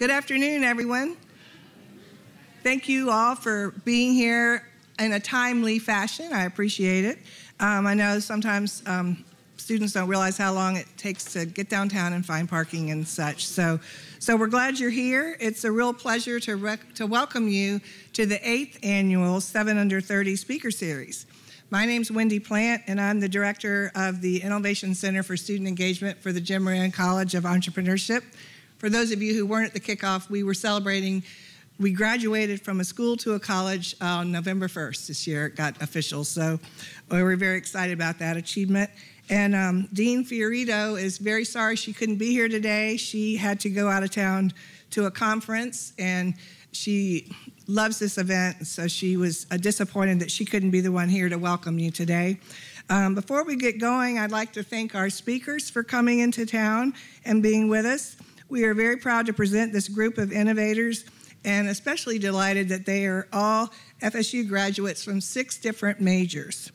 Good afternoon, everyone. Thank you all for being here in a timely fashion. I appreciate it. Um, I know sometimes um, students don't realize how long it takes to get downtown and find parking and such. So, so we're glad you're here. It's a real pleasure to, rec- to welcome you to the eighth annual 7 Under 30 Speaker Series. My name's Wendy Plant, and I'm the director of the Innovation Center for Student Engagement for the Jim Moran College of Entrepreneurship. For those of you who weren't at the kickoff, we were celebrating. We graduated from a school to a college on November 1st this year. It got official, so we were very excited about that achievement. And um, Dean Fiorito is very sorry she couldn't be here today. She had to go out of town to a conference, and she loves this event, so she was uh, disappointed that she couldn't be the one here to welcome you today. Um, before we get going, I'd like to thank our speakers for coming into town and being with us. We are very proud to present this group of innovators and especially delighted that they are all FSU graduates from six different majors.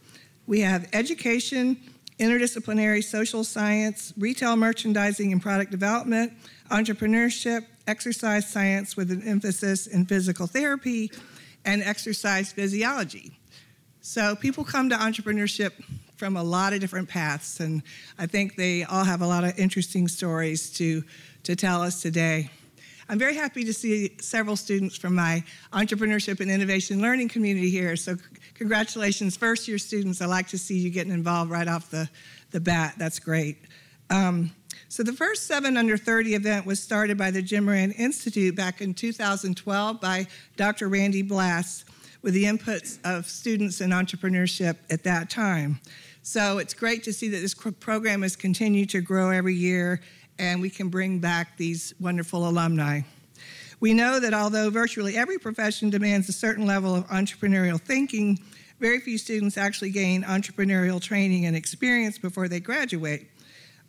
We have education, interdisciplinary social science, retail merchandising and product development, entrepreneurship, exercise science with an emphasis in physical therapy, and exercise physiology. So people come to entrepreneurship from a lot of different paths, and I think they all have a lot of interesting stories to, to tell us today. I'm very happy to see several students from my entrepreneurship and innovation learning community here. So congratulations, first year students. I like to see you getting involved right off the, the bat. That's great. Um, so the first 7 Under 30 event was started by the Jim Moran Institute back in 2012 by Dr. Randy Blass with the inputs of students in entrepreneurship at that time. So it's great to see that this program has continued to grow every year and we can bring back these wonderful alumni. We know that although virtually every profession demands a certain level of entrepreneurial thinking, very few students actually gain entrepreneurial training and experience before they graduate.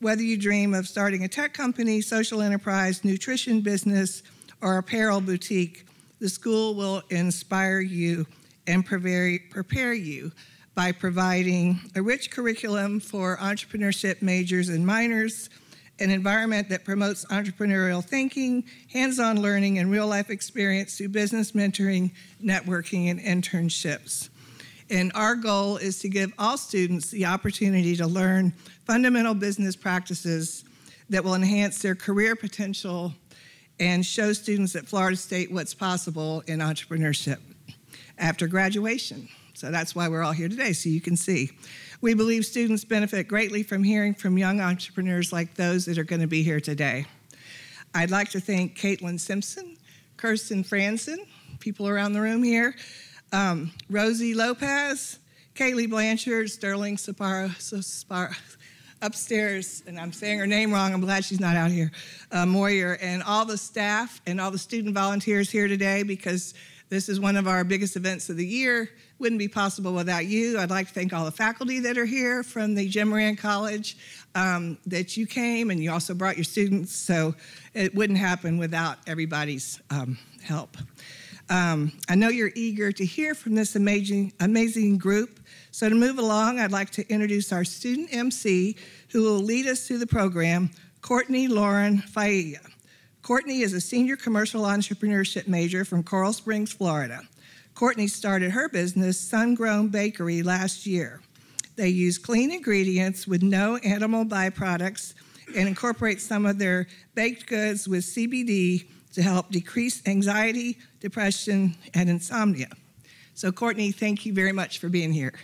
Whether you dream of starting a tech company, social enterprise, nutrition business, or apparel boutique, the school will inspire you and prepare you by providing a rich curriculum for entrepreneurship majors and minors, an environment that promotes entrepreneurial thinking, hands on learning, and real life experience through business mentoring, networking, and internships. And our goal is to give all students the opportunity to learn fundamental business practices that will enhance their career potential and show students at Florida State what's possible in entrepreneurship after graduation. So that's why we're all here today, so you can see. We believe students benefit greatly from hearing from young entrepreneurs like those that are going to be here today. I'd like to thank Caitlin Simpson, Kirsten Franson, people around the room here, um, Rosie Lopez, Kaylee Blanchard, Sterling Sapara, Sapara, upstairs, and I'm saying her name wrong. I'm glad she's not out here. Uh, Moyer and all the staff and all the student volunteers here today because this is one of our biggest events of the year. Wouldn't be possible without you. I'd like to thank all the faculty that are here from the Jim Moran College um, that you came and you also brought your students. So it wouldn't happen without everybody's um, help. Um, I know you're eager to hear from this amazing, amazing group. So, to move along, I'd like to introduce our student MC who will lead us through the program, Courtney Lauren Failla. Courtney is a senior commercial entrepreneurship major from Coral Springs, Florida. Courtney started her business, Sun Grown Bakery, last year. They use clean ingredients with no animal byproducts and incorporate some of their baked goods with CBD to help decrease anxiety, depression, and insomnia. So, Courtney, thank you very much for being here.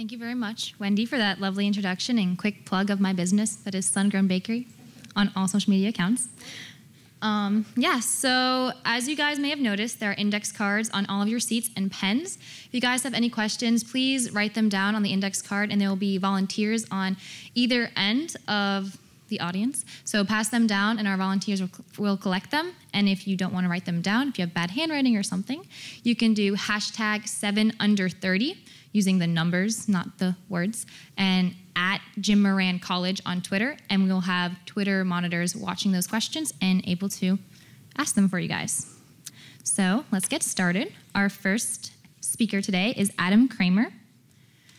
Thank you very much, Wendy, for that lovely introduction and quick plug of my business that is Sungrown Bakery on all social media accounts. Um, yeah, so as you guys may have noticed, there are index cards on all of your seats and pens. If you guys have any questions, please write them down on the index card, and there will be volunteers on either end of the audience. So pass them down, and our volunteers will, will collect them. And if you don't want to write them down, if you have bad handwriting or something, you can do hashtag 7 under 30 using the numbers, not the words, and at Jim Moran College on Twitter. And we'll have Twitter monitors watching those questions and able to ask them for you guys. So let's get started. Our first speaker today is Adam Kramer.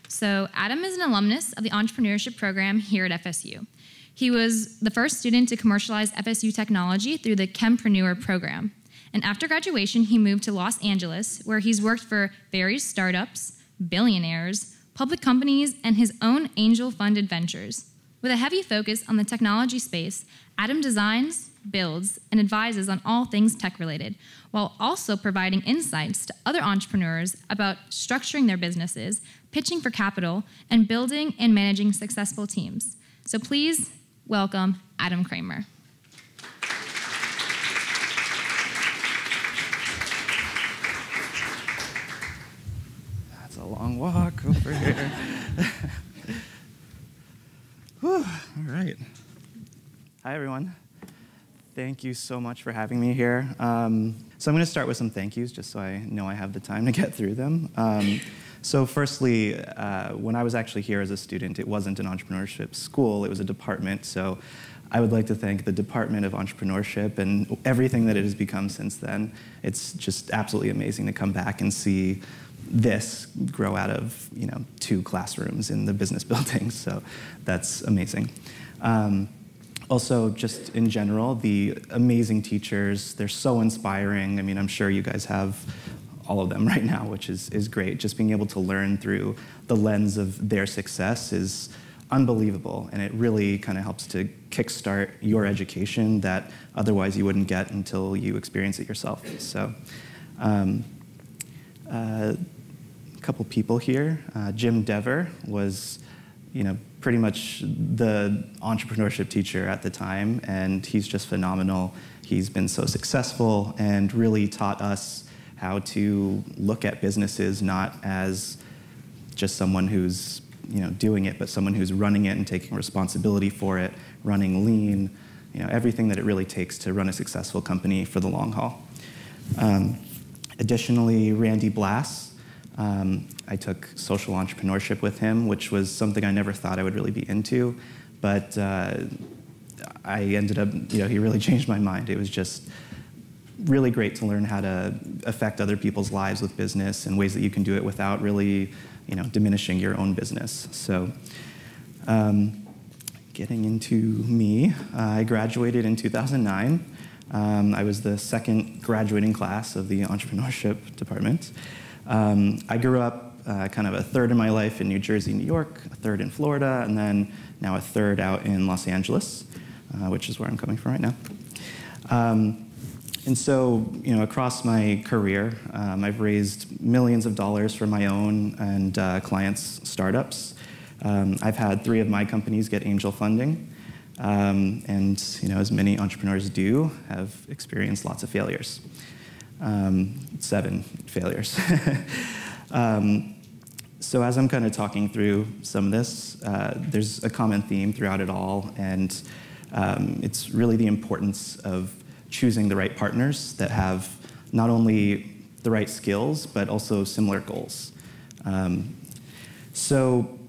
So, Adam is an alumnus of the entrepreneurship program here at FSU. He was the first student to commercialize FSU technology through the Chempreneur program. And after graduation, he moved to Los Angeles, where he's worked for various startups, billionaires, public companies, and his own angel fund ventures. With a heavy focus on the technology space, Adam designs, builds, and advises on all things tech related, while also providing insights to other entrepreneurs about structuring their businesses, pitching for capital, and building and managing successful teams. So please welcome Adam Kramer. Long walk over here. Whew, all right. Hi, everyone. Thank you so much for having me here. Um, so I'm going to start with some thank yous, just so I know I have the time to get through them. Um, so firstly, uh, when I was actually here as a student, it wasn't an entrepreneurship school, it was a department. So I would like to thank the Department of Entrepreneurship and everything that it has become since then. It's just absolutely amazing to come back and see this grow out of you know two classrooms in the business building. So that's amazing. Um, also, just in general, the amazing teachers, they're so inspiring. I mean, I'm sure you guys have all of them right now, which is, is great. Just being able to learn through the lens of their success is unbelievable, and it really kind of helps to kickstart your education that otherwise you wouldn't get until you experience it yourself. So, um, uh, couple people here. Uh, Jim Dever was, you know, pretty much the entrepreneurship teacher at the time, and he's just phenomenal. He's been so successful and really taught us how to look at businesses not as just someone who's you know doing it, but someone who's running it and taking responsibility for it, running lean, you know everything that it really takes to run a successful company for the long haul. Um, additionally, Randy Blass um, I took social entrepreneurship with him, which was something I never thought I would really be into, but uh, I ended up, you know, he really changed my mind. It was just really great to learn how to affect other people's lives with business and ways that you can do it without really, you know, diminishing your own business. So, um, getting into me, uh, I graduated in 2009. Um, I was the second graduating class of the entrepreneurship department. Um, I grew up uh, kind of a third of my life in New Jersey, New York, a third in Florida, and then now a third out in Los Angeles, uh, which is where I'm coming from right now. Um, and so, you know, across my career, um, I've raised millions of dollars for my own and uh, clients' startups. Um, I've had three of my companies get angel funding. Um, and, you know, as many entrepreneurs do, have experienced lots of failures um, seven failures. um, so as I'm kind of talking through some of this, uh, there's a common theme throughout it all, and um, it's really the importance of choosing the right partners that have not only the right skills, but also similar goals. Um, so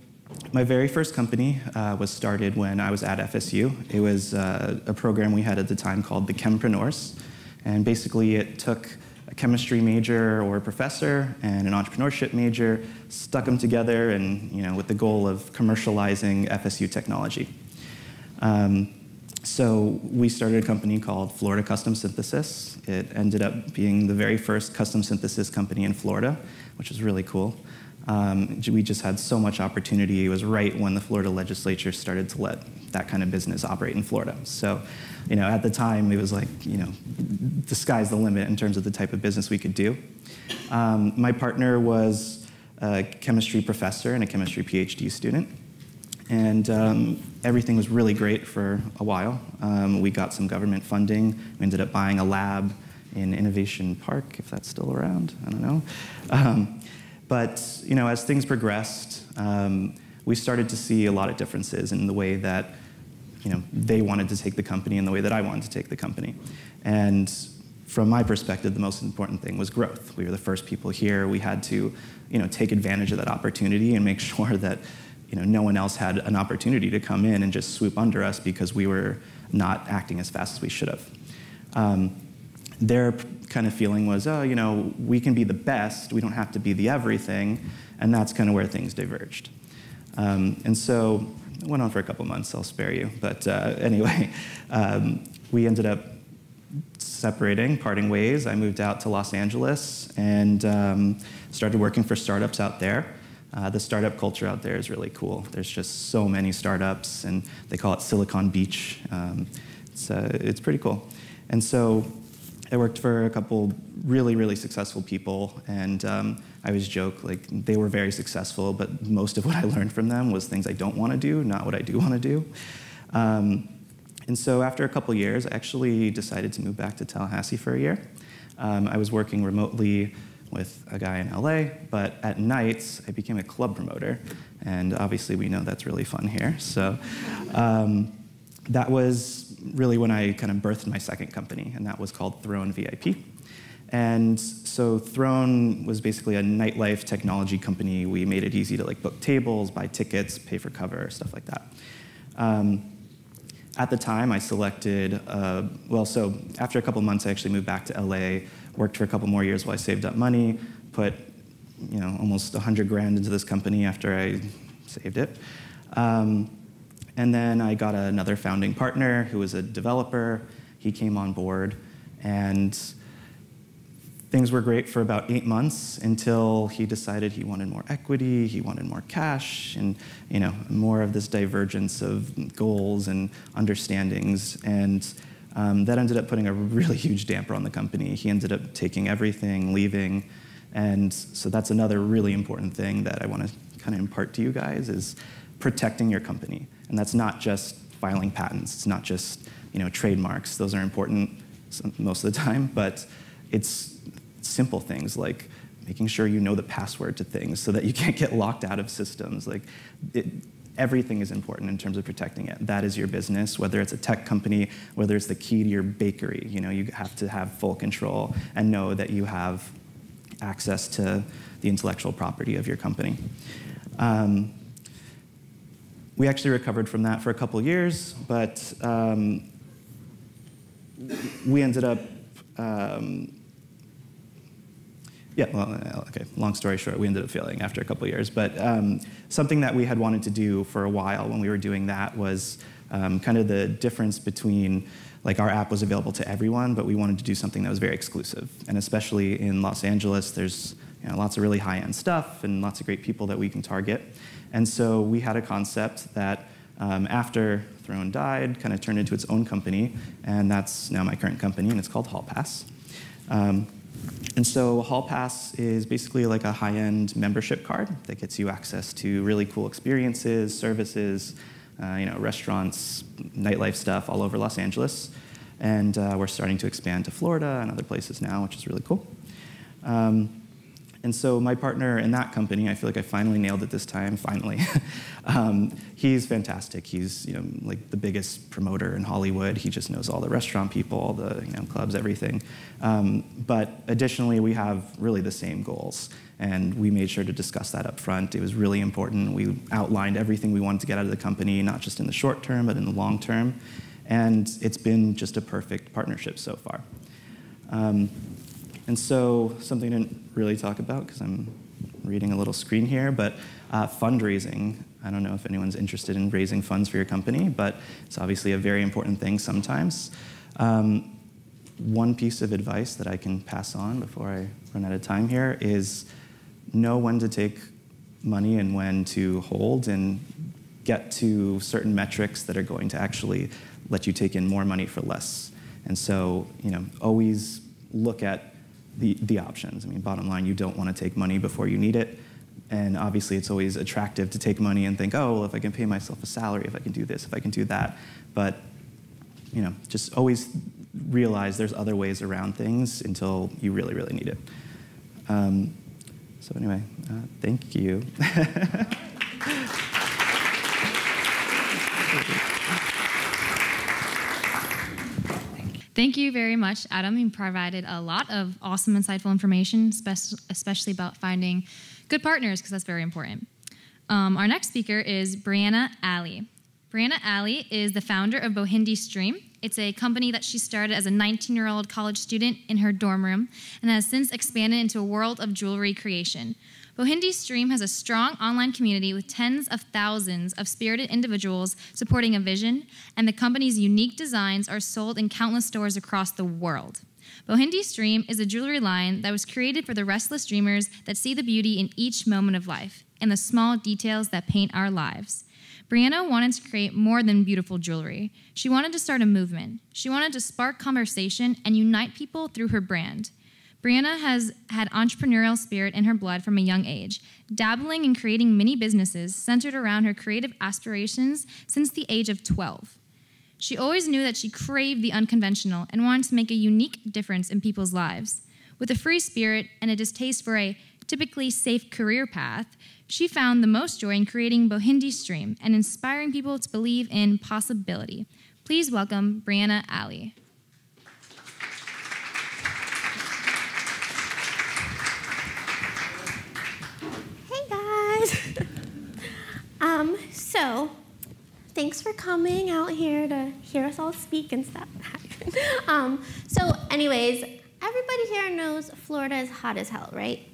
my very first company uh, was started when I was at FSU. It was uh, a program we had at the time called the Chempreneurs, and basically it took a chemistry major or a professor and an entrepreneurship major, stuck them together and, you know, with the goal of commercializing FSU technology. Um, so we started a company called Florida Custom Synthesis. It ended up being the very first custom synthesis company in Florida, which was really cool. Um, we just had so much opportunity. It was right when the Florida legislature started to let that kind of business operate in Florida. So, you know, at the time, it was like, you know, the sky's the limit in terms of the type of business we could do. Um, my partner was a chemistry professor and a chemistry PhD student. And um, everything was really great for a while. Um, we got some government funding. We ended up buying a lab in Innovation Park, if that's still around. I don't know. But you know, as things progressed, um, we started to see a lot of differences in the way that you know, they wanted to take the company and the way that I wanted to take the company. And from my perspective, the most important thing was growth. We were the first people here. We had to you know, take advantage of that opportunity and make sure that you know, no one else had an opportunity to come in and just swoop under us because we were not acting as fast as we should have. Um, their kind of feeling was, oh, you know, we can be the best, we don't have to be the everything, and that's kind of where things diverged. Um, and so it went on for a couple months, I'll spare you. But uh, anyway, um, we ended up separating, parting ways. I moved out to Los Angeles and um, started working for startups out there. Uh, the startup culture out there is really cool. There's just so many startups, and they call it Silicon Beach. Um, it's, uh, it's pretty cool. And so I worked for a couple really, really successful people, and um, I always joke like they were very successful, but most of what I learned from them was things I don't want to do, not what I do want to do. Um, and so after a couple years, I actually decided to move back to Tallahassee for a year. Um, I was working remotely with a guy in LA, but at nights I became a club promoter, and obviously we know that's really fun here. So um, that was really when I kind of birthed my second company, and that was called Throne VIP. And so Throne was basically a nightlife technology company. We made it easy to like book tables, buy tickets, pay for cover, stuff like that. Um, at the time, I selected, uh, well, so after a couple months, I actually moved back to LA, worked for a couple more years while I saved up money, put, you know, almost 100 grand into this company after I saved it. Um, and then I got another founding partner who was a developer. He came on board, and Things were great for about eight months until he decided he wanted more equity, he wanted more cash, and you know more of this divergence of goals and understandings. And um, that ended up putting a really huge damper on the company. He ended up taking everything, leaving, and so that's another really important thing that I want to kind of impart to you guys is protecting your company. And that's not just filing patents. It's not just you know trademarks. Those are important most of the time, but it's simple things like making sure you know the password to things so that you can't get locked out of systems. Like it, everything is important in terms of protecting it. That is your business, whether it's a tech company, whether it's the key to your bakery. You know, you have to have full control and know that you have access to the intellectual property of your company. Um, we actually recovered from that for a couple years, but um, we ended up um, yeah, well, uh, okay, long story short, we ended up failing after a couple years. But um, something that we had wanted to do for a while when we were doing that was um, kind of the difference between, like, our app was available to everyone, but we wanted to do something that was very exclusive. And especially in Los Angeles, there's you know, lots of really high end stuff and lots of great people that we can target. And so we had a concept that um, after Throne died, kind of turned into its own company, and that's now my current company, and it's called Hall Pass. Um, and so Hall Pass is basically like a high-end membership card that gets you access to really cool experiences, services, uh, you know, restaurants, nightlife stuff all over Los Angeles. And uh, we're starting to expand to Florida and other places now, which is really cool. Um, and so my partner in that company, I feel like I finally nailed it this time, finally. um, he's fantastic. He's you know like the biggest promoter in Hollywood. He just knows all the restaurant people, all the you know clubs, everything. Um, but additionally, we have really the same goals, and we made sure to discuss that up front. It was really important. We outlined everything we wanted to get out of the company, not just in the short term, but in the long term. And it's been just a perfect partnership so far. Um, and so, something I didn't really talk about because I'm reading a little screen here, but uh, fundraising. I don't know if anyone's interested in raising funds for your company, but it's obviously a very important thing sometimes. Um, one piece of advice that I can pass on before I run out of time here is know when to take money and when to hold and get to certain metrics that are going to actually let you take in more money for less. And so, you know, always look at the, the options. I mean, bottom line, you don't want to take money before you need it. And obviously, it's always attractive to take money and think, oh, well, if I can pay myself a salary, if I can do this, if I can do that. But, you know, just always realize there's other ways around things until you really, really need it. Um, so, anyway, uh, thank you. Thank you very much, Adam. You provided a lot of awesome, insightful information, especially about finding good partners, because that's very important. Um, our next speaker is Briana Ali. Briana Ali is the founder of Bohindie Stream, It's a company that she started as a 19 year old college student in her dorm room and has since expanded into a world of jewelry creation. Bohindie Stream has a strong online community with tens of thousands of spirited individuals supporting a vision, and the company's unique designs are sold in countless stores across the world. Bohindie Stream is a jewelry line that was created for the restless dreamers that see the beauty in each moment of life and the small details that paint our lives. Briana wanted to create more than beautiful jewelry. She wanted to start a movement. She wanted to spark conversation and unite people through her brand. Briana has had entrepreneurial spirit in her blood from a young age, dabbling in creating mini businesses centered around her creative aspirations since the age of 12. She always knew that she craved the unconventional and wanted to make a unique difference in people's lives. With a free spirit and a distaste for a typically safe career path, she found the most joy in creating Bohindie Stream and inspiring people to believe in possibility. Please welcome Briana Ali. So thanks for coming out here to hear us all speak and stuff. um, so, anyways, everybody here knows Florida is hot as hell, right?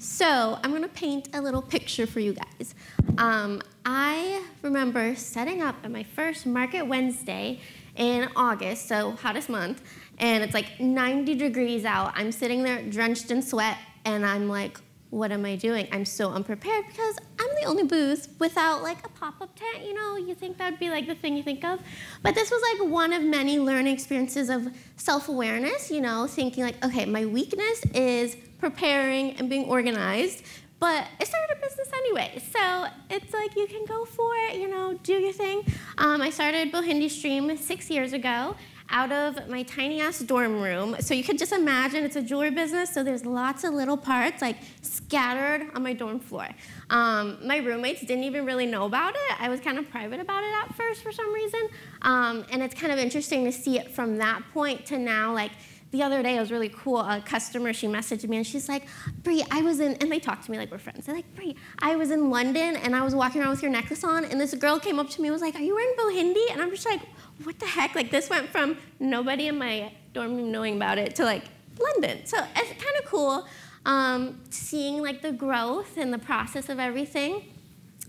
So, I'm gonna paint a little picture for you guys. Um, I remember setting up at my first Market Wednesday in August, so hottest month, and it's like 90 degrees out. I'm sitting there drenched in sweat, and I'm like, what am I doing? I'm so unprepared because only booth without like a pop-up tent. You know, you think that'd be like the thing you think of, but this was like one of many learning experiences of self-awareness. You know, thinking like, okay, my weakness is preparing and being organized. But I started a business anyway, so it's like you can go for it, you know, do your thing. Um, I started Bohindie Stream six years ago, out of my tiny ass dorm room. So you could just imagine it's a jewelry business, so there's lots of little parts like scattered on my dorm floor. Um, my roommates didn't even really know about it. I was kind of private about it at first for some reason. Um, and it's kind of interesting to see it from that point to now, like, the other day it was really cool. A customer, she messaged me and she's like, Brie, I was in, and they talk to me like we're friends. They're like, Brie, I was in London and I was walking around with your necklace on, and this girl came up to me and was like, Are you wearing Bohindie? And I'm just like, What the heck? Like, this went from nobody in my dorm room knowing about it to like London. So it's kind of cool um, seeing like the growth and the process of everything.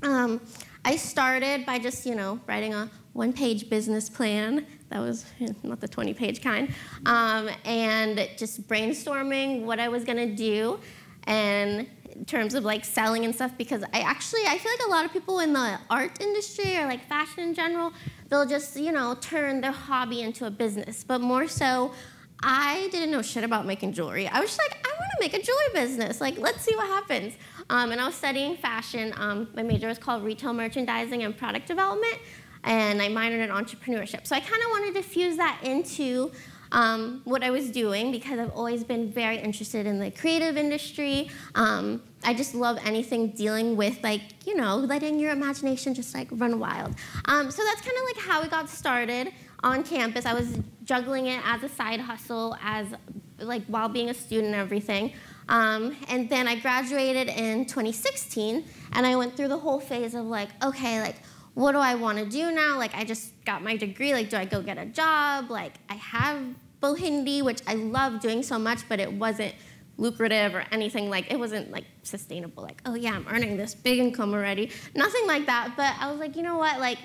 Um, I started by just, you know, writing a one page business plan. That was not the 20 page kind. Um, and just brainstorming what I was going to do and in terms of like selling and stuff because I actually I feel like a lot of people in the art industry or like fashion in general they'll just you know turn their hobby into a business but more so I didn't know shit about making jewelry I was just like I want to make a jewelry business like let's see what happens um, and I was studying fashion um, my major was called retail merchandising and product development and I minored in entrepreneurship. So I kind of wanted to fuse that into um, what I was doing because I've always been very interested in the creative industry. Um, I just love anything dealing with like, you know, letting your imagination just like run wild. Um, so that's kind of like how we got started on campus. I was juggling it as a side hustle, as like while being a student and everything. Um, and then I graduated in 2016, and I went through the whole phase of like, okay, like what do I want to do now? Like, I just got my degree. Like, do I go get a job? Like, I have Bohindie, which I love doing so much, but it wasn't lucrative or anything like it wasn't like sustainable like oh yeah i'm earning this big income already nothing like that but i was like you know what like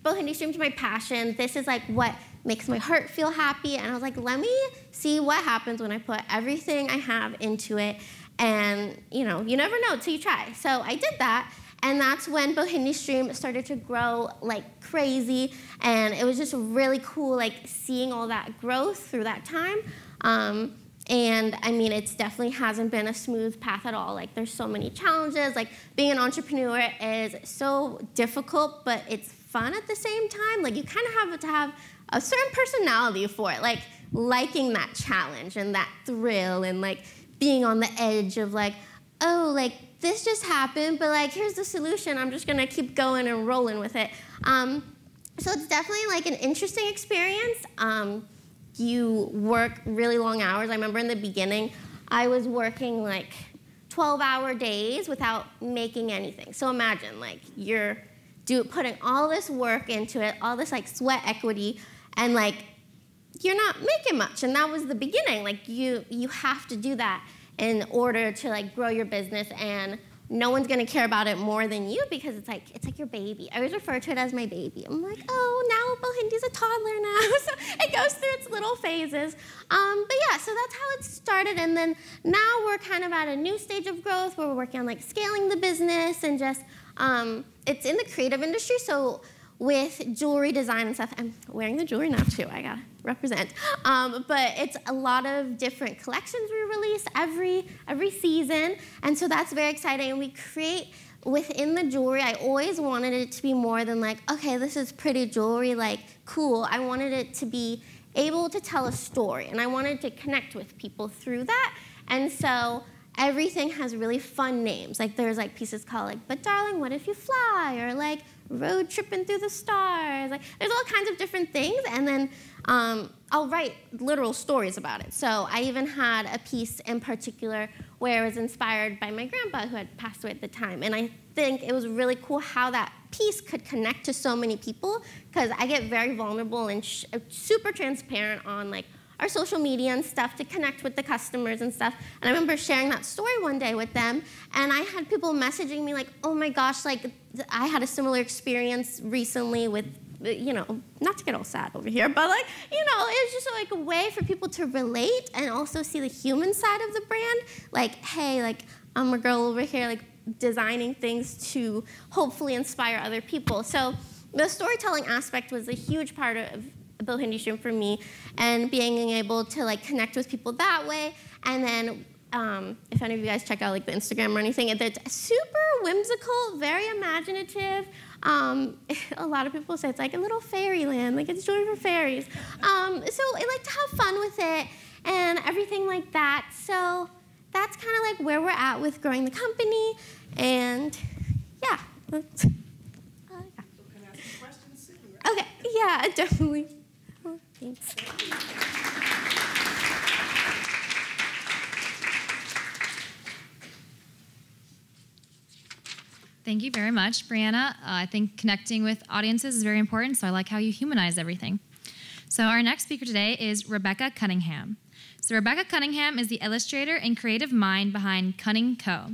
Bohindie stream to my passion this is like what makes my heart feel happy and i was like let me see what happens when i put everything i have into it and you know you never know until you try so i did that and that's when Bohindie Stream started to grow like crazy. And it was just really cool, like seeing all that growth through that time. Um, and I mean, it definitely hasn't been a smooth path at all. Like, there's so many challenges. Like, being an entrepreneur is so difficult, but it's fun at the same time. Like, you kind of have to have a certain personality for it, like liking that challenge and that thrill, and like being on the edge of like, oh, like this just happened, but like, here's the solution. I'm just gonna keep going and rolling with it. Um, so it's definitely like an interesting experience. Um, you work really long hours. I remember in the beginning, I was working like 12 hour days without making anything. So imagine like you're do, putting all this work into it, all this like sweat equity, and like you're not making much. And that was the beginning. Like you, you have to do that in order to like grow your business and no one's gonna care about it more than you because it's like it's like your baby. I always refer to it as my baby. I'm like, oh, now Bohindie's a toddler now, so it goes through its little phases. Um, but yeah, so that's how it started, and then now we're kind of at a new stage of growth where we're working on like scaling the business and just um, it's in the creative industry, so with jewelry design and stuff. I'm wearing the jewelry now too. I gotta represent. Um, but it's a lot of different collections we release every every season, and so that's very exciting. And we create within the jewelry. I always wanted it to be more than like, okay, this is pretty jewelry, like cool. I wanted it to be able to tell a story, and I wanted to connect with people through that. And so everything has really fun names. Like there's like pieces called like, but darling, what if you fly? Or like road tripping through the stars. Like there's all kinds of different things. And then um, I'll write literal stories about it. So I even had a piece in particular where it was inspired by my grandpa who had passed away at the time. And I think it was really cool how that piece could connect to so many people because I get very vulnerable and super transparent on like our social media and stuff to connect with the customers and stuff. And I remember sharing that story one day with them, and I had people messaging me like, "Oh my gosh, like I had a similar experience recently with." You know, not to get all sad over here, but like, you know, it's just like a way for people to relate and also see the human side of the brand. Like, hey, like, I'm a girl over here, like, designing things to hopefully inspire other people. So the storytelling aspect was a huge part of Bohindie Stream for me, and being able to like connect with people that way. And then um, if any of you guys check out like the Instagram or anything, it's super whimsical, very imaginative. Um, a lot of people say it's like a little fairyland, like it's joy for fairies. Um, so I like to have fun with it and everything like that. So that's kind of like where we're at with growing the company, and yeah. Uh, yeah. Okay, yeah, definitely. Thanks. Thank you very much, Briana. Uh, I think connecting with audiences is very important, so I like how you humanize everything. So, our next speaker today is Rebecca Cunningham. So, Rebecca Cunningham is the illustrator and creative mind behind Cunning Co.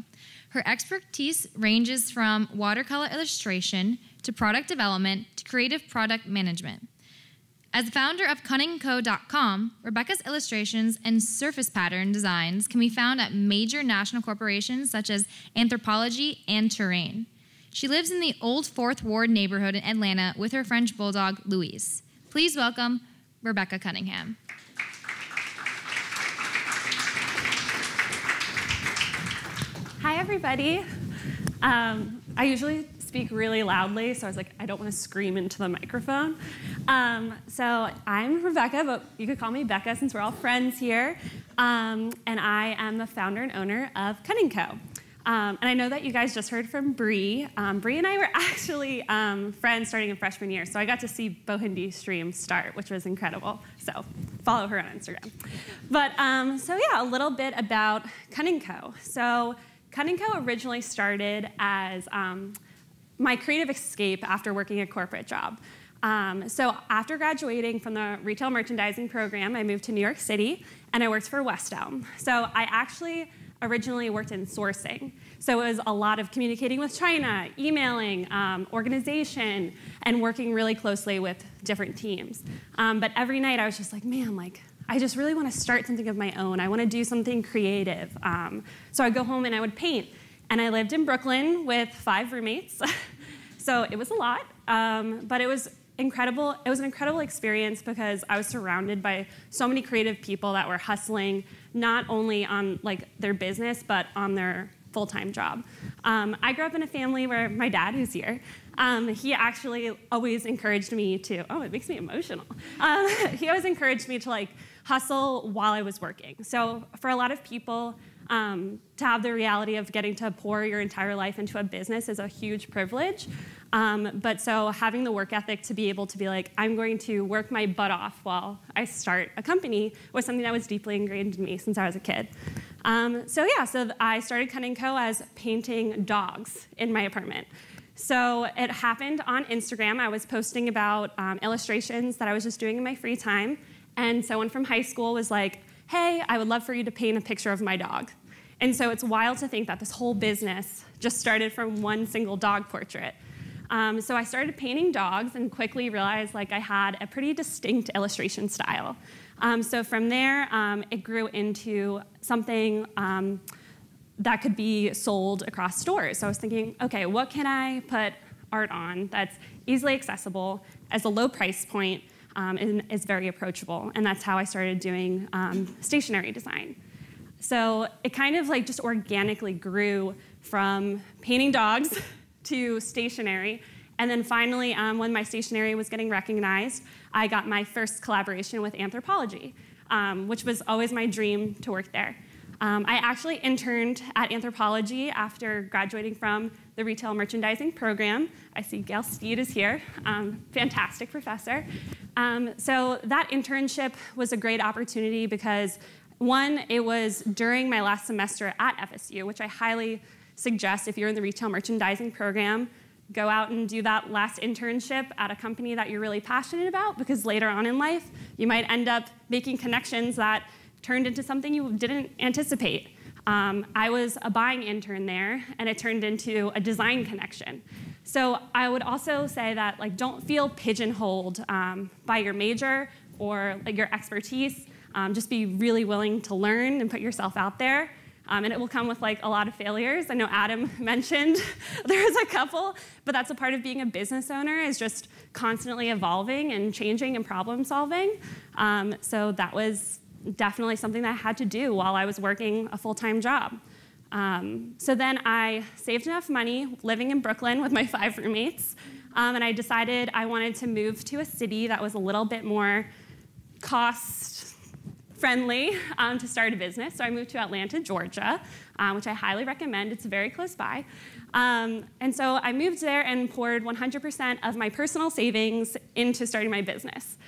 Her expertise ranges from watercolor illustration to product development to creative product management. As the founder of cunningco.com, Rebecca's illustrations and surface pattern designs can be found at major national corporations such as Anthropologie and Terrain. She lives in the Old Fourth Ward neighborhood in Atlanta with her French bulldog, Louise. Please welcome Rebecca Cunningham. Hi, everybody. Um, I usually speak really loudly, so I was like, I don't want to scream into the microphone. Um, so I'm Rebecca, but you could call me Becca since we're all friends here. Um, and I am the founder and owner of Cunning Co. Um, and I know that you guys just heard from Bree. Um, Bree and I were actually um, friends starting in freshman year, so I got to see Bohindie stream start, which was incredible. So follow her on Instagram. But um, so yeah, a little bit about Cunning Co. So Cunning Co. originally started as um, my creative escape after working a corporate job. Um, so after graduating from the retail merchandising program, I moved to New York City and I worked for West Elm. So I actually originally worked in sourcing. So it was a lot of communicating with China, emailing, um, organization, and working really closely with different teams. Um, but every night I was just like, man, like I just really want to start something of my own. I want to do something creative. Um, so I'd go home and I would paint. And I lived in Brooklyn with five roommates. so it was a lot, um, but it was incredible. It was an incredible experience because I was surrounded by so many creative people that were hustling not only on like their business but on their full-time job. Um, I grew up in a family where my dad, who's here, um, he actually always encouraged me to. Oh, it makes me emotional. Um, he always encouraged me to like hustle while I was working. So for a lot of people, um, to have the reality of getting to pour your entire life into a business is a huge privilege. Um, but so having the work ethic to be able to be like, I'm going to work my butt off while I start a company was something that was deeply ingrained in me since I was a kid. Um, so yeah, so I started Cunning Co. as painting dogs in my apartment. So it happened on Instagram. I was posting about um, illustrations that I was just doing in my free time. And someone from high school was like, hey, I would love for you to paint a picture of my dog. And so it's wild to think that this whole business just started from one single dog portrait. Um, so I started painting dogs and quickly realized like I had a pretty distinct illustration style. Um, so from there, um, it grew into something um, that could be sold across stores. So I was thinking, okay, what can I put art on that's easily accessible, as a low price point, um, and is very approachable. And that's how I started doing um, stationery design. So it kind of like just organically grew from painting dogs to stationery. And then finally, um, when my stationery was getting recognized, I got my first collaboration with Anthropologie, um, which was always my dream to work there. Um, I actually interned at Anthropologie after graduating from the retail merchandising program. I see Gail Steed is here, um, fantastic professor. Um, so that internship was a great opportunity because one, it was during my last semester at FSU, which I highly suggest if you're in the retail merchandising program, go out and do that last internship at a company that you're really passionate about because later on in life, you might end up making connections that turned into something you didn't anticipate. Um, I was a buying intern there, and it turned into a design connection. So I would also say that like don't feel pigeonholed um, by your major or like your expertise. Um, just be really willing to learn and put yourself out there. Um, and it will come with like a lot of failures. I know Adam mentioned there's a couple, but that's a part of being a business owner is just constantly evolving and changing and problem solving. Um, so that was definitely something that I had to do while I was working a full-time job. Um, so then I saved enough money living in Brooklyn with my five roommates, um, and I decided I wanted to move to a city that was a little bit more cost friendly um, to start a business. So I moved to Atlanta, Georgia, uh, which I highly recommend. It's very close by. Um, and so I moved there and poured 100% of my personal savings into starting my business.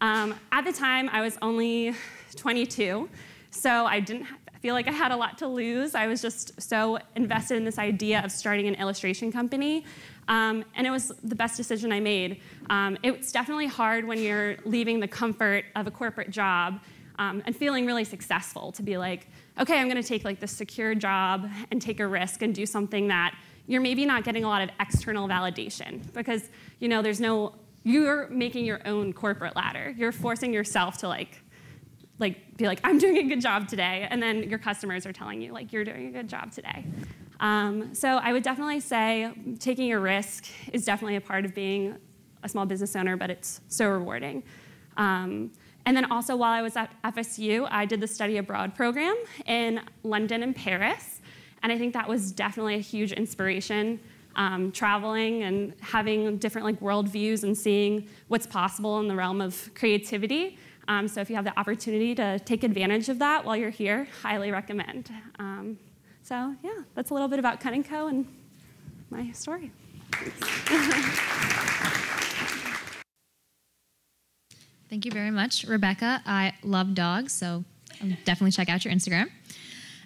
Um, at the time, I was only 22, so I didn't feel like I had a lot to lose. I was just so invested in this idea of starting an illustration company. Um, and it was the best decision I made. Um, it's definitely hard when you're leaving the comfort of a corporate job um, and feeling really successful to be like, okay, I'm going to take like this secure job and take a risk and do something that you're maybe not getting a lot of external validation because you know there's no you're making your own corporate ladder. You're forcing yourself to like like be like i'm doing a good job today and then your customers are telling you like you're doing a good job today um, so i would definitely say taking a risk is definitely a part of being a small business owner but it's so rewarding um, and then also while i was at fsu i did the study abroad program in london and paris and i think that was definitely a huge inspiration um, traveling and having different like worldviews and seeing what's possible in the realm of creativity. Um, so if you have the opportunity to take advantage of that while you're here, highly recommend. Um, so yeah, that's a little bit about Cut & Co. and my story. Thank you very much, Rebecca. I love dogs, so definitely check out your Instagram.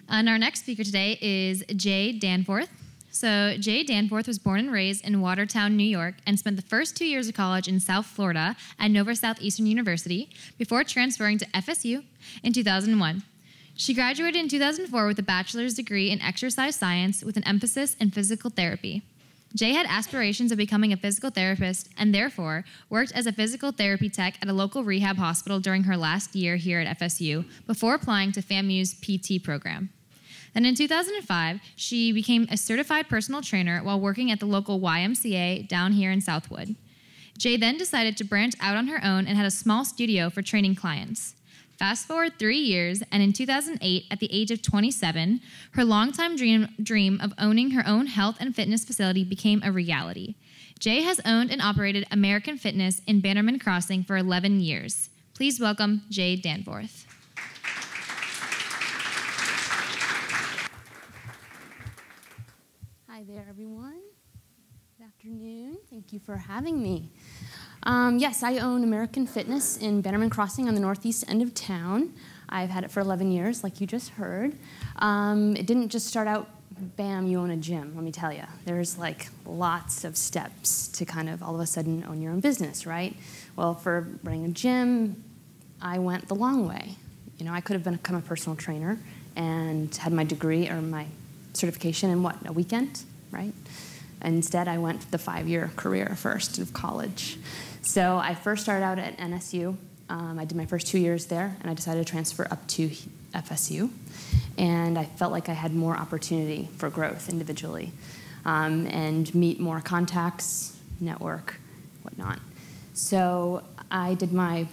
And our next speaker today is Jaye Danforth. So, Jaye Danforth was born and raised in Watertown, New York, and spent the first two years of college in South Florida at Nova Southeastern University before transferring to FSU in 2001. She graduated in 2004 with a bachelor's degree in exercise science with an emphasis in physical therapy. Jaye had aspirations of becoming a physical therapist and therefore worked as a physical therapy tech at a local rehab hospital during her last year here at FSU before applying to FAMU's PT program. Then in 2005, she became a certified personal trainer while working at the local YMCA down here in Southwood. Jaye then decided to branch out on her own and had a small studio for training clients. Fast forward three years, and in 2008, at the age of 27, her longtime dream, dream of owning her own health and fitness facility became a reality. Jaye has owned and operated American Fitness in Bannerman Crossing for 11 years. Please welcome Jaye Danforth. Hi there, everyone. Good afternoon. Thank you for having me. Um, yes, I own American Fitness in Bannerman Crossing on the northeast end of town. I've had it for 11 years, like you just heard. Um, it didn't just start out, bam, you own a gym, let me tell you. There's like lots of steps to kind of all of a sudden own your own business, right? Well, for running a gym, I went the long way. You know, I could have become a personal trainer and had my degree or my certification in what, a weekend, right? Instead, I went the five year career first of college. So I first started out at NSU. Um, I did my first two years there, and I decided to transfer up to FSU. And I felt like I had more opportunity for growth individually um, and meet more contacts, network, whatnot. So I did my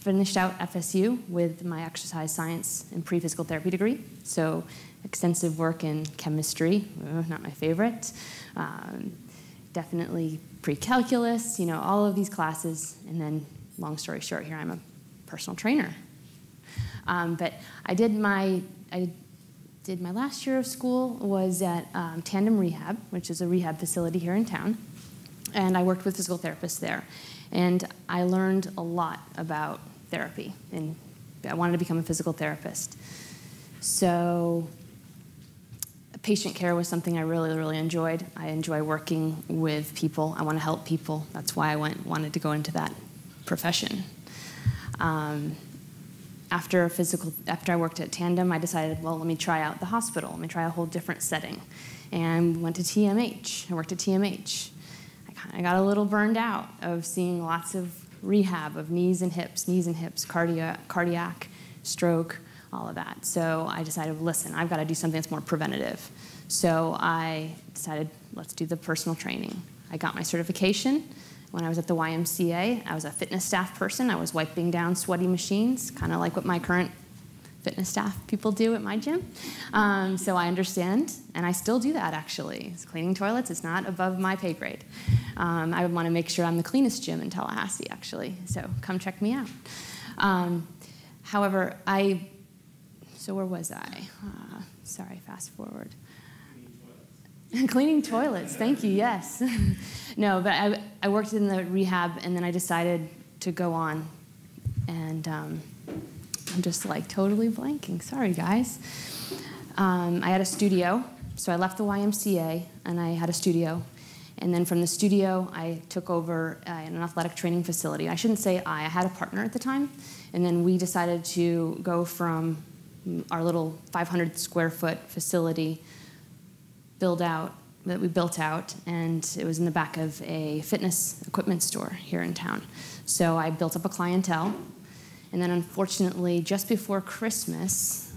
finished out FSU with my exercise science and pre-physical therapy degree. So extensive work in chemistry, uh, not my favorite. Um, definitely pre-calculus, you know, all of these classes. And then, long story short, here I'm a personal trainer. Um, but I did my I did my last year of school was at um, Tandem Rehab, which is a rehab facility here in town, and I worked with physical therapists there, and I learned a lot about therapy, and I wanted to become a physical therapist. So patient care was something I really, really enjoyed. I enjoy working with people. I want to help people. That's why I went wanted to go into that profession. Um, after physical, after I worked at Tandem, I decided, well, let me try out the hospital. Let me try a whole different setting, and went to TMH. I worked at TMH. I kind of got a little burned out of seeing lots of rehab of knees and hips, knees and hips, cardiac, cardiac, stroke, all of that. So I decided, listen, I've got to do something that's more preventative. So I decided, let's do the personal training. I got my certification. When I was at the YMCA, I was a fitness staff person. I was wiping down sweaty machines, kind of like what my current fitness staff people do at my gym. Um, so I understand, and I still do that actually. It's cleaning toilets is not above my pay grade. Um, I would want to make sure I'm the cleanest gym in Tallahassee actually. So come check me out. Um, however, I so where was I? Uh, sorry, fast forward. Cleaning toilets, thank you, yes. no, but I, I worked in the rehab and then I decided to go on. And um, I'm just like totally blanking. Sorry, guys. Um, I had a studio, so I left the YMCA and I had a studio. And then from the studio, I took over uh, an athletic training facility. I shouldn't say I, I had a partner at the time. And then we decided to go from our little 500 square foot facility build out that we built out, and it was in the back of a fitness equipment store here in town. So I built up a clientele, and then unfortunately, just before Christmas,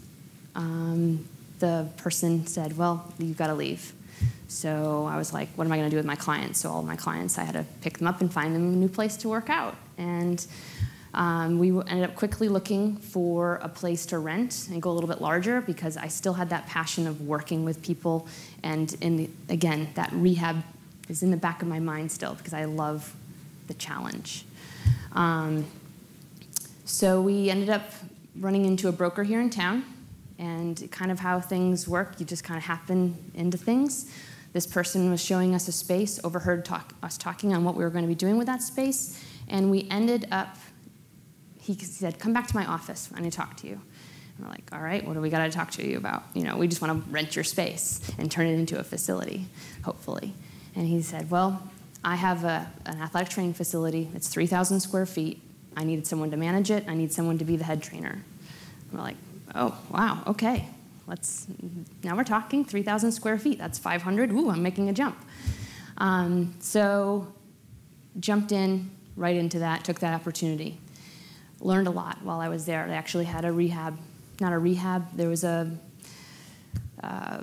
um, the person said, "Well, you've got to leave." So I was like, "What am I going to do with my clients?" So all of my clients, I had to pick them up and find them a new place to work out, and um, we ended up quickly looking for a place to rent and go a little bit larger because I still had that passion of working with people. And in again, that rehab is in the back of my mind still because I love the challenge. Um, so we ended up running into a broker here in town, and kind of how things work, you just kind of happen into things. This person was showing us a space, overheard talk, us talking on what we were going to be doing with that space, and we ended up he said, Come back to my office. I need to talk to you. And we're like, All right, what do we got to talk to you about? You know, we just want to rent your space and turn it into a facility, hopefully. And he said, Well, I have a, an athletic training facility. It's 3,000 square feet. I needed someone to manage it. I need someone to be the head trainer. And we're like, Oh, wow, okay. Let's, now we're talking 3,000 square feet. That's 500. Ooh, I'm making a jump. Um, so, jumped in right into that, took that opportunity learned a lot while I was there. They actually had a rehab, not a rehab, there was a uh,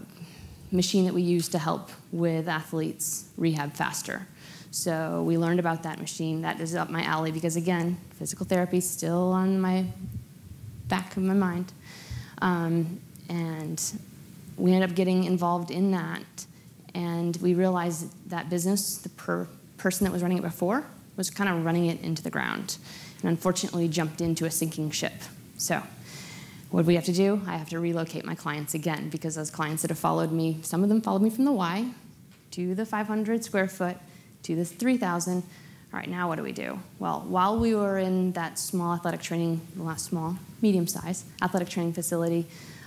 machine that we used to help with athletes rehab faster. So we learned about that machine. That is up my alley because, again, physical therapy is still on my back of my mind. Um, and we ended up getting involved in that. And we realized that business, the per person that was running it before, was kind of running it into the ground and unfortunately jumped into a sinking ship. So, what do we have to do? I have to relocate my clients again because those clients that have followed me, some of them followed me from the Y to the 500 square foot to the 3,000. All right, now what do we do? Well, while we were in that small athletic training, well, small, medium size athletic training facility,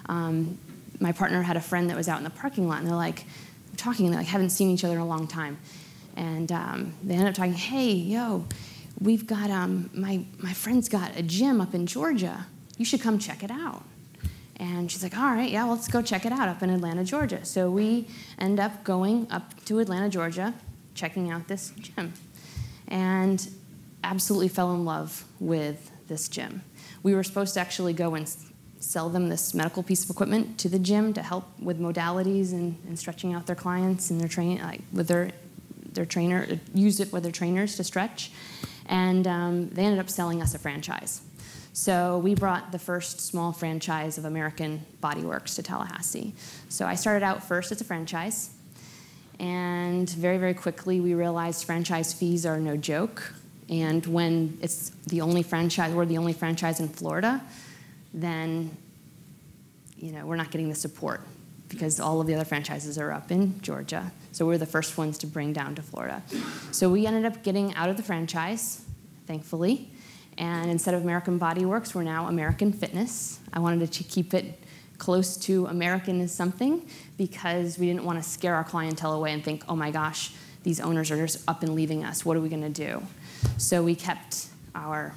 um, my partner had a friend that was out in the parking lot, and they're like, talking, and they like haven't seen each other in a long time. And um, they ended up talking, hey, yo, we've got, um, my, my friend's got a gym up in Georgia. You should come check it out. And she's like, all right, yeah, let's go check it out up in Atlanta, Georgia. So we end up going up to Atlanta, Georgia, checking out this gym. And absolutely fell in love with this gym. We were supposed to actually go and sell them this medical piece of equipment to the gym to help with modalities and, and stretching out their clients and their train like with their their trainer use it with their trainers to stretch, and um, they ended up selling us a franchise. So we brought the first small franchise of American Bodyworks to Tallahassee. So I started out first as a franchise, and very very quickly we realized franchise fees are no joke. And when it's the only franchise, we're the only franchise in Florida, then you know we're not getting the support because all of the other franchises are up in Georgia. So we're the first ones to bring down to Florida. So we ended up getting out of the franchise, thankfully. And instead of American Body Works, we're now American Fitness. I wanted to keep it close to American is something because we didn't want to scare our clientele away and think, oh my gosh, these owners are just up and leaving us. What are we going to do? So we kept our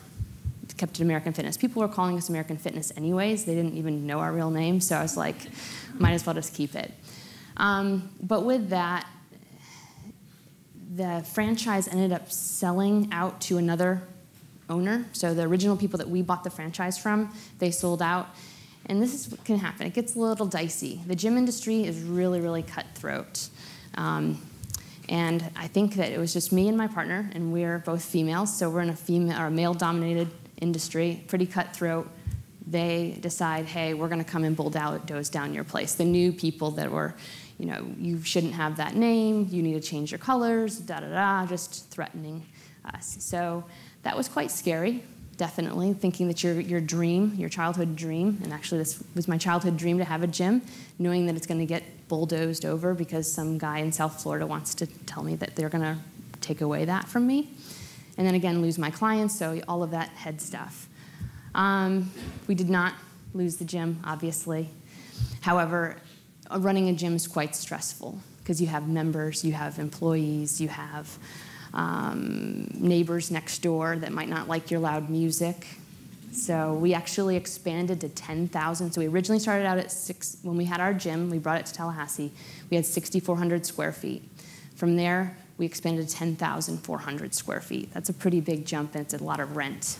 kept it American Fitness. People were calling us American Fitness anyways. They didn't even know our real name, so I was like, might as well just keep it. Um, but with that, the franchise ended up selling out to another owner. So the original people that we bought the franchise from, they sold out. And this is what can happen. It gets a little dicey. The gym industry is really, really cutthroat. Um, and I think that it was just me and my partner, and we're both females, so we're in a female or male-dominated industry, pretty cutthroat. They decide, hey, we're going to come and bulldoze down your place. The new people that were, you know, you shouldn't have that name, you need to change your colors, da da da, just threatening us. So that was quite scary, definitely, thinking that your, your dream, your childhood dream, and actually this was my childhood dream to have a gym, knowing that it's going to get bulldozed over because some guy in South Florida wants to tell me that they're going to take away that from me. And then again, lose my clients, so all of that head stuff. Um, we did not lose the gym, obviously. However, running a gym is quite stressful because you have members, you have employees, you have um, neighbors next door that might not like your loud music. So we actually expanded to 10,000. So we originally started out at six, when we had our gym, we brought it to Tallahassee, we had 6,400 square feet. From there, we expanded to 10,400 square feet. That's a pretty big jump and it's a lot of rent.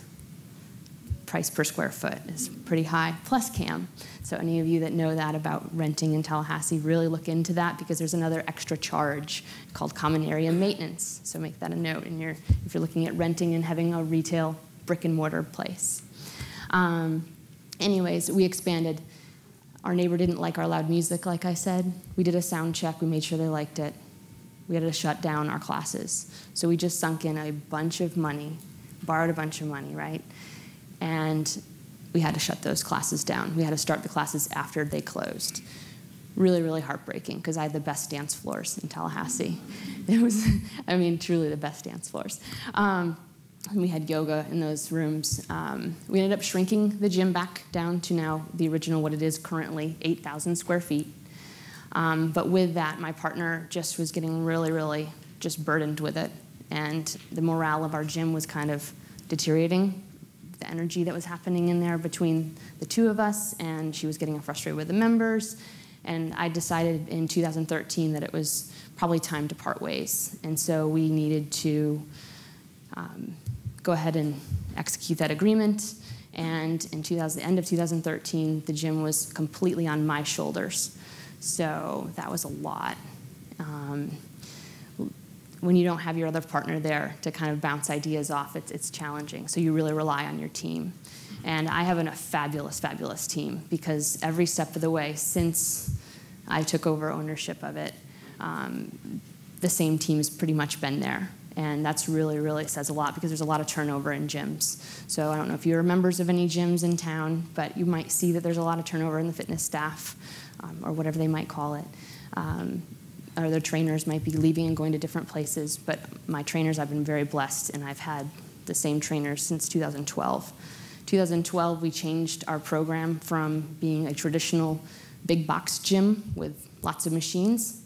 Price per square foot is pretty high, plus CAM. So any of you that know that about renting in Tallahassee, really look into that because there's another extra charge called common area maintenance. So make that a note in your, if you're looking at renting and having a retail brick and mortar place. Um, anyways, we expanded. Our neighbor didn't like our loud music, like I said. We did a sound check, we made sure they liked it. We had to shut down our classes. So we just sunk in a bunch of money, borrowed a bunch of money, right? And we had to shut those classes down. We had to start the classes after they closed. Really, really heartbreaking because I had the best dance floors in Tallahassee. It was, I mean, truly the best dance floors. Um, and we had yoga in those rooms. Um, we ended up shrinking the gym back down to now the original, what it is currently, 8,000 square feet. Um, but with that, my partner just was getting really, really just burdened with it. And the morale of our gym was kind of deteriorating. The energy that was happening in there between the two of us, and she was getting frustrated with the members. And I decided in 2013 that it was probably time to part ways. And so we needed to um, go ahead and execute that agreement. And in 2000, the end of 2013, the gym was completely on my shoulders. So that was a lot. Um, when you don't have your other partner there to kind of bounce ideas off, it's, it's challenging. So you really rely on your team. And I have a fabulous, fabulous team because every step of the way since I took over ownership of it, um, the same team's pretty much been there. And that's really, really says a lot because there's a lot of turnover in gyms. So I don't know if you're members of any gyms in town, but you might see that there's a lot of turnover in the fitness staff um, or whatever they might call it. Um, or their trainers might be leaving and going to different places, but my trainers, I've been very blessed, and I've had the same trainers since 2012. 2012, we changed our program from being a traditional big box gym with lots of machines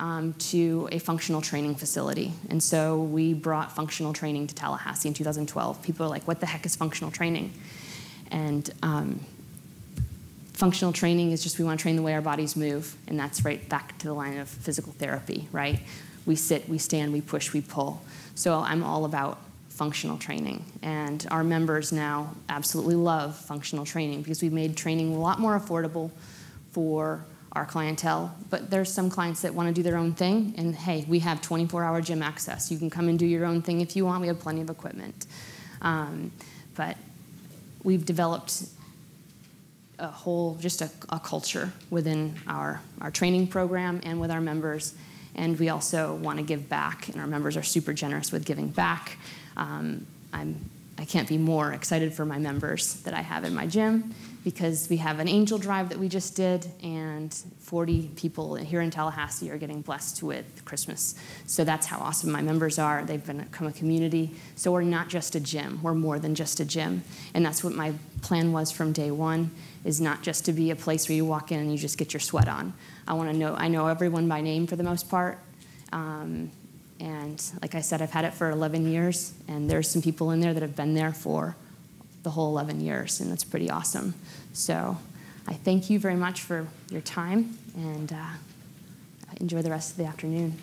um, to a functional training facility. And so we brought functional training to Tallahassee in 2012. People are like, what the heck is functional training? And um, functional training is just we want to train the way our bodies move, and that's right back to the line of physical therapy, right? We sit, we stand, we push, we pull. So I'm all about functional training. And our members now absolutely love functional training because we've made training a lot more affordable for our clientele. But there's some clients that want to do their own thing, and hey, we have 24 hour gym access. You can come and do your own thing if you want, we have plenty of equipment. Um, but we've developed a whole, just a, a, culture within our, our training program and with our members. And we also want to give back, and our members are super generous with giving back. Um, I'm, I can't be more excited for my members that I have in my gym because we have an angel drive that we just did, and 40 people here in Tallahassee are getting blessed with Christmas. So that's how awesome my members are. They've become a community. So we're not just a gym, we're more than just a gym. And that's what my plan was from day one is not just to be a place where you walk in and you just get your sweat on. I want to know, I know everyone by name for the most part. Um, and like I said, I've had it for 11 years, and there's some people in there that have been there for the whole 11 years, and that's pretty awesome. So I thank you very much for your time, and uh, enjoy the rest of the afternoon.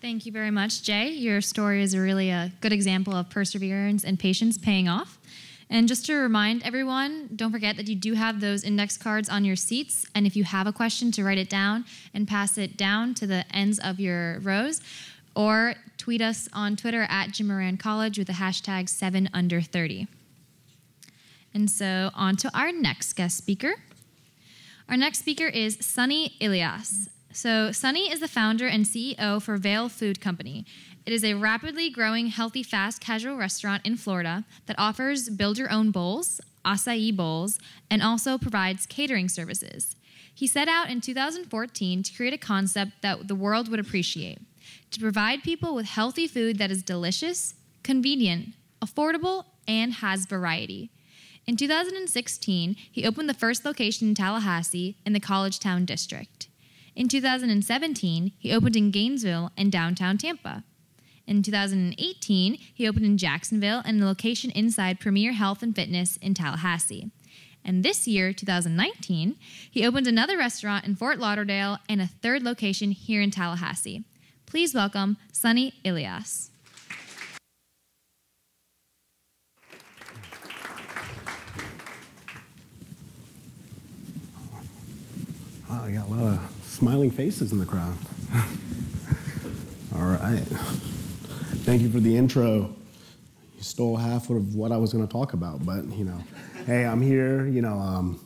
Thank you very much, Jaye. Your story is really a good example of perseverance and patience paying off. And just to remind everyone, don't forget that you do have those index cards on your seats. And if you have a question, to write it down and pass it down to the ends of your rows. Or tweet us on Twitter at Jim Moran College with the hashtag 7under30. And so on to our next guest speaker. Our next speaker is Sunny Ilyas. So, Sunny is the founder and CEO for Vale Food Company. It is a rapidly growing, healthy, fast casual restaurant in Florida that offers build your own bowls, acai bowls, and also provides catering services. He set out in 2014 to create a concept that the world would appreciate to provide people with healthy food that is delicious, convenient, affordable, and has variety. In 2016, he opened the first location in Tallahassee in the College Town District. In 2017, he opened in Gainesville and downtown Tampa. In 2018, he opened in Jacksonville and a location inside Premier Health and Fitness in Tallahassee. And this year, 2019, he opened another restaurant in Fort Lauderdale and a third location here in Tallahassee. Please welcome Sunny Ilyas. I got a lot of smiling faces in the crowd. All right. Thank you for the intro. You stole half of what I was going to talk about, but you know, hey, I'm here. You know, um,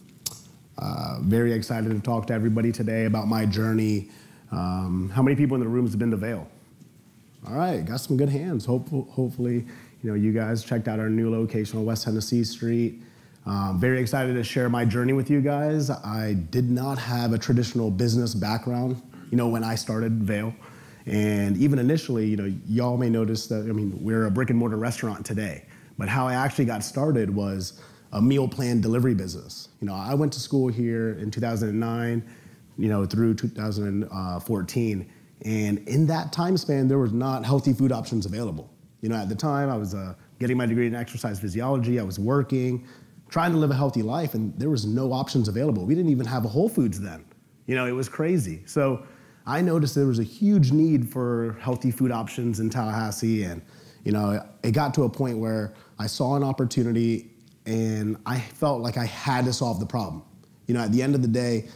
uh, very excited to talk to everybody today about my journey. Um, how many people in the room have been to Vale? All right, got some good hands. Hope, hopefully, you know, you guys checked out our new location on West Tennessee Street. Um, very excited to share my journey with you guys. I did not have a traditional business background, you know, when I started Vale. And even initially, you know, y'all may notice that, I mean, we're a brick and mortar restaurant today. But how I actually got started was a meal plan delivery business. You know, I went to school here in 2009, you know, through 2014. And in that time span, there was not healthy food options available. You know, at the time, I was uh, getting my degree in exercise physiology, I was working, trying to live a healthy life, and there was no options available. We didn't even have a Whole Foods then. You know, it was crazy. So I noticed there was a huge need for healthy food options in Tallahassee, and you know, it got to a point where I saw an opportunity, and I felt like I had to solve the problem. You know, at the end of the day,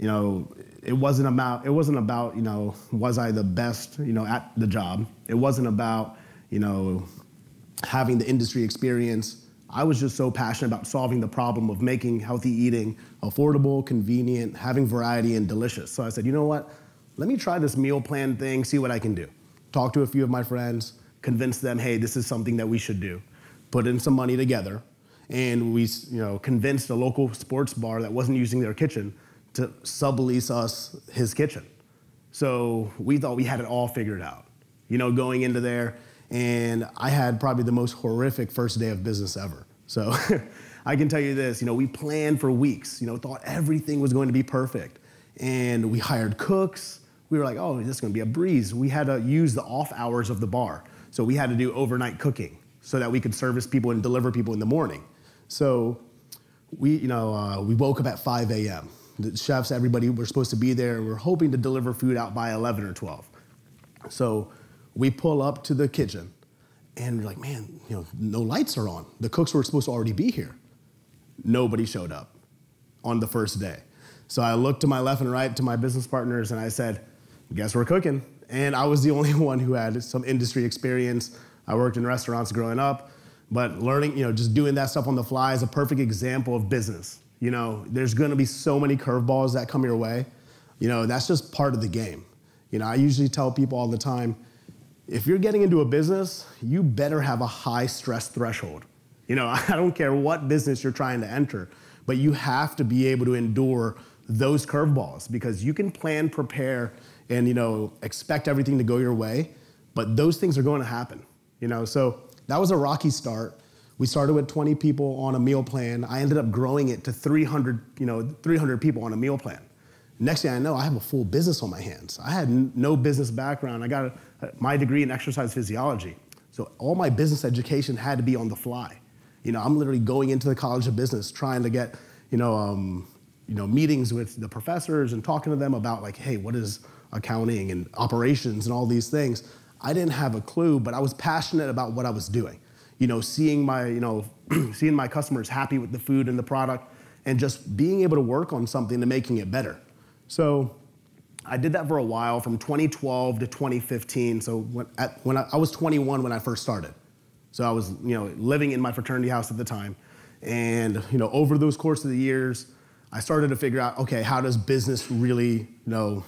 you know, it wasn't about it wasn't about you know was I the best you know at the job. It wasn't about you know having the industry experience I was just so passionate about solving the problem of making healthy eating affordable, convenient, having variety, and delicious. So I said, you know what? Let me try this meal plan thing, see what I can do. Talk to a few of my friends, convince them, hey, this is something that we should do. Put in some money together, and we you know, convinced a local sports bar that wasn't using their kitchen to sublease us his kitchen. So we thought we had it all figured out. You know, going into there, and I had probably the most horrific first day of business ever. So I can tell you this, you know, we planned for weeks, you know, thought everything was going to be perfect. And we hired cooks. We were like, oh, this is going to be a breeze. We had to use the off hours of the bar. So we had to do overnight cooking so that we could service people and deliver people in the morning. So we, you know, uh, we woke up at 5 a.m. The chefs, everybody were supposed to be there, and we're hoping to deliver food out by 11 or 12. So we pull up to the kitchen, and we're like, man, you know, no lights are on. The cooks were supposed to already be here. Nobody showed up on the first day. So I looked to my left and right to my business partners, and I said, guess we're cooking. And I was the only one who had some industry experience. I worked in restaurants growing up. But learning, you know, just doing that stuff on the fly is a perfect example of business. You know, there's gonna be so many curveballs that come your way. You know, that's just part of the game. You know, I usually tell people all the time, if you're getting into a business, you better have a high stress threshold. You know, I don't care what business you're trying to enter, but you have to be able to endure those curveballs because you can plan, prepare, and you know, expect everything to go your way, but those things are going to happen. You know, so that was a rocky start. We started with 20 people on a meal plan. I ended up growing it to 300, you know, 300 people on a meal plan. Next thing I know, I have a full business on my hands. I had no business background. I got a, my degree in exercise physiology. So all my business education had to be on the fly. You know, I'm literally going into the College of Business trying to get, you know, um, you know, meetings with the professors and talking to them about like, hey, what is accounting and operations and all these things. I didn't have a clue, but I was passionate about what I was doing. You know, seeing my, you know, seeing my customers happy with the food and the product and just being able to work on something and making it better. So I did that for a while from 2012 to 2015. So when, at, when I, I was 21 when I first started. So I was, you know, living in my fraternity house at the time. And, you know, over those course of the years, I started to figure out, okay, how does business really, you know,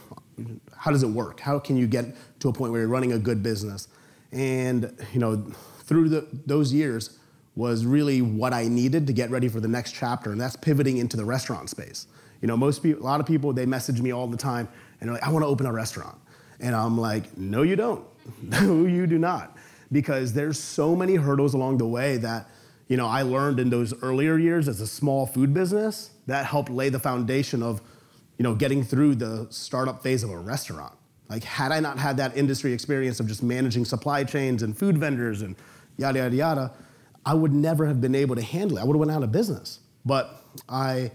how does it work? How can you get to a point where you're running a good business? And you know, through the, those years was really what I needed to get ready for the next chapter, and that's pivoting into the restaurant space. You know, most people, a lot of people, they message me all the time, and like, "I want to open a restaurant," and I'm like, "No, you don't. no, you do not," because there's so many hurdles along the way that you know I learned in those earlier years as a small food business that helped lay the foundation of you know, getting through the startup phase of a restaurant. Like, had I not had that industry experience of just managing supply chains and food vendors and yada, yada, yada, I would never have been able to handle it. I would have went out of business. But I,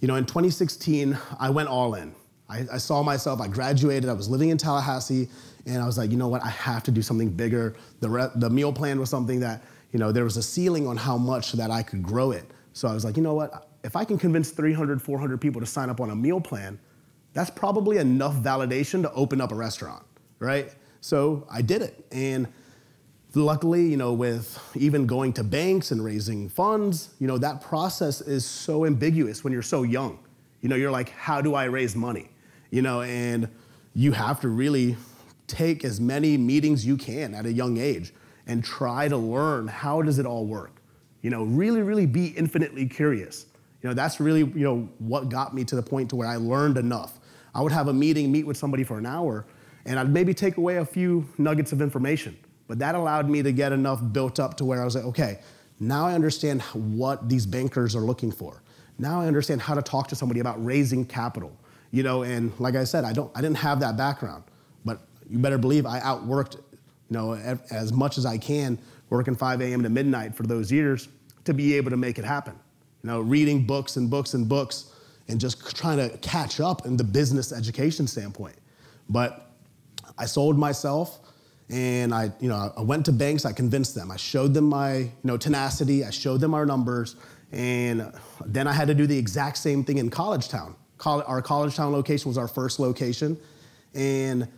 you know, in 2016, I went all in. I, I saw myself, I graduated, I was living in Tallahassee, and I was like, you know what, I have to do something bigger. The, the meal plan was something that, you know, there was a ceiling on how much that I could grow it. So I was like, you know what, if I can convince 300, 400 people to sign up on a meal plan, that's probably enough validation to open up a restaurant, right? So I did it. And luckily, you know, with even going to banks and raising funds, you know, that process is so ambiguous when you're so young. You know, you're like, how do I raise money? You know, and you have to really take as many meetings you can at a young age and try to learn how does it all work. You know, really, really be infinitely curious. You know, that's really, you know, what got me to the point to where I learned enough. I would have a meeting, meet with somebody for an hour, and I'd maybe take away a few nuggets of information. But that allowed me to get enough built up to where I was like, okay, now I understand what these bankers are looking for. Now I understand how to talk to somebody about raising capital. You know, and like I said, I don't I didn't have that background. But you better believe I outworked, you know, as much as I can, working 5 a.m. to midnight for those years to be able to make it happen you know, reading books and books and books and just trying to catch up in the business education standpoint. But I sold myself and I, you know, I went to banks, I convinced them. I showed them my, you know, tenacity, I showed them our numbers, and then I had to do the exact same thing in College Town. Our College Town location was our first location, and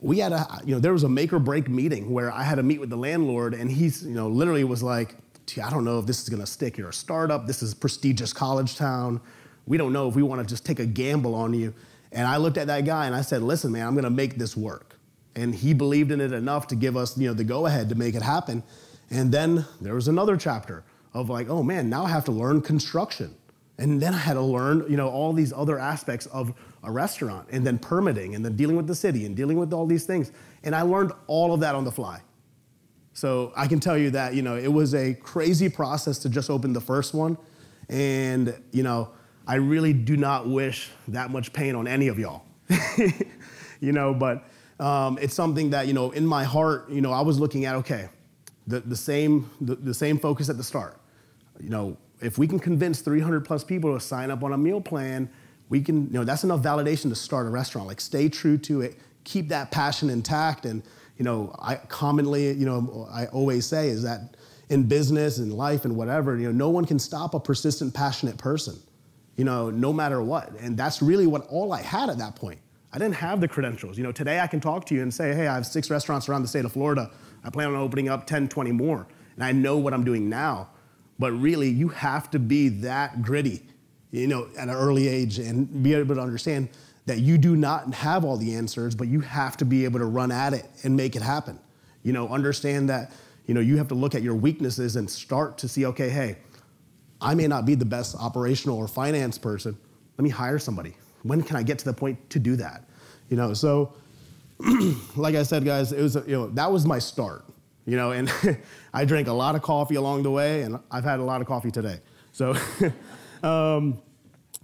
we had a, you know, there was a make or break meeting where I had to meet with the landlord, and he's, you know, literally was like, I don't know if this is going to stick. You're a startup. This is prestigious college town. We don't know if we want to just take a gamble on you. And I looked at that guy and I said, listen, man, I'm going to make this work. And he believed in it enough to give us, you know, the go ahead to make it happen. And then there was another chapter of like, oh man, now I have to learn construction. And then I had to learn, you know, all these other aspects of a restaurant and then permitting and then dealing with the city and dealing with all these things. And I learned all of that on the fly. So I can tell you that, you know, it was a crazy process to just open the first one. And, you know, I really do not wish that much pain on any of y'all. you know, but um, it's something that, you know, in my heart, you know, I was looking at, okay, the, the, same, the, the same focus at the start. You know, if we can convince 300 plus people to sign up on a meal plan, we can, you know, that's enough validation to start a restaurant. Like, stay true to it, keep that passion intact. And, you know, I commonly, you know, I always say is that in business and life and whatever, you know, no one can stop a persistent, passionate person, you know, no matter what. And that's really what all I had at that point. I didn't have the credentials. You know, today I can talk to you and say, hey, I have six restaurants around the state of Florida. I plan on opening up 10, 20 more. And I know what I'm doing now. But really, you have to be that gritty, you know, at an early age and be able to understand that you do not have all the answers, but you have to be able to run at it and make it happen. You know, understand that, you know, you have to look at your weaknesses and start to see, okay, hey, I may not be the best operational or finance person. Let me hire somebody. When can I get to the point to do that? You know, so like I said, guys, it was, you know, that was my start, you know, and I drank a lot of coffee along the way, and I've had a lot of coffee today. So, um,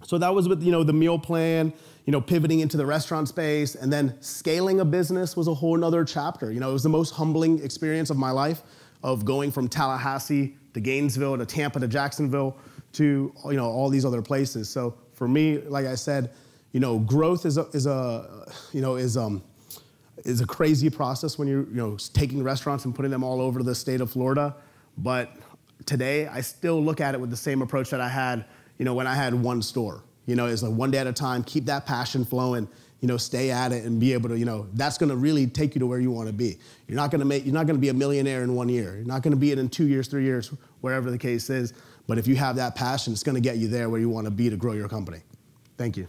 so that was with, you know, the meal plan, you know, pivoting into the restaurant space, and then scaling a business was a whole nother chapter. You know, it was the most humbling experience of my life of going from Tallahassee to Gainesville to Tampa to Jacksonville to, you know, all these other places. So for me, like I said, you know, growth is a, is a you know, is, um, is a crazy process when you're, you know, taking restaurants and putting them all over the state of Florida. But today, I still look at it with the same approach that I had, you know, when I had one store. You know, it's like one day at a time, keep that passion flowing, you know, stay at it and be able to, you know, that's gonna really take you to where you wanna be. You're not gonna make, you're not gonna be a millionaire in one year. You're not gonna be it in two years, three years, wherever the case is. But if you have that passion, it's gonna get you there where you wanna be to grow your company. Thank you.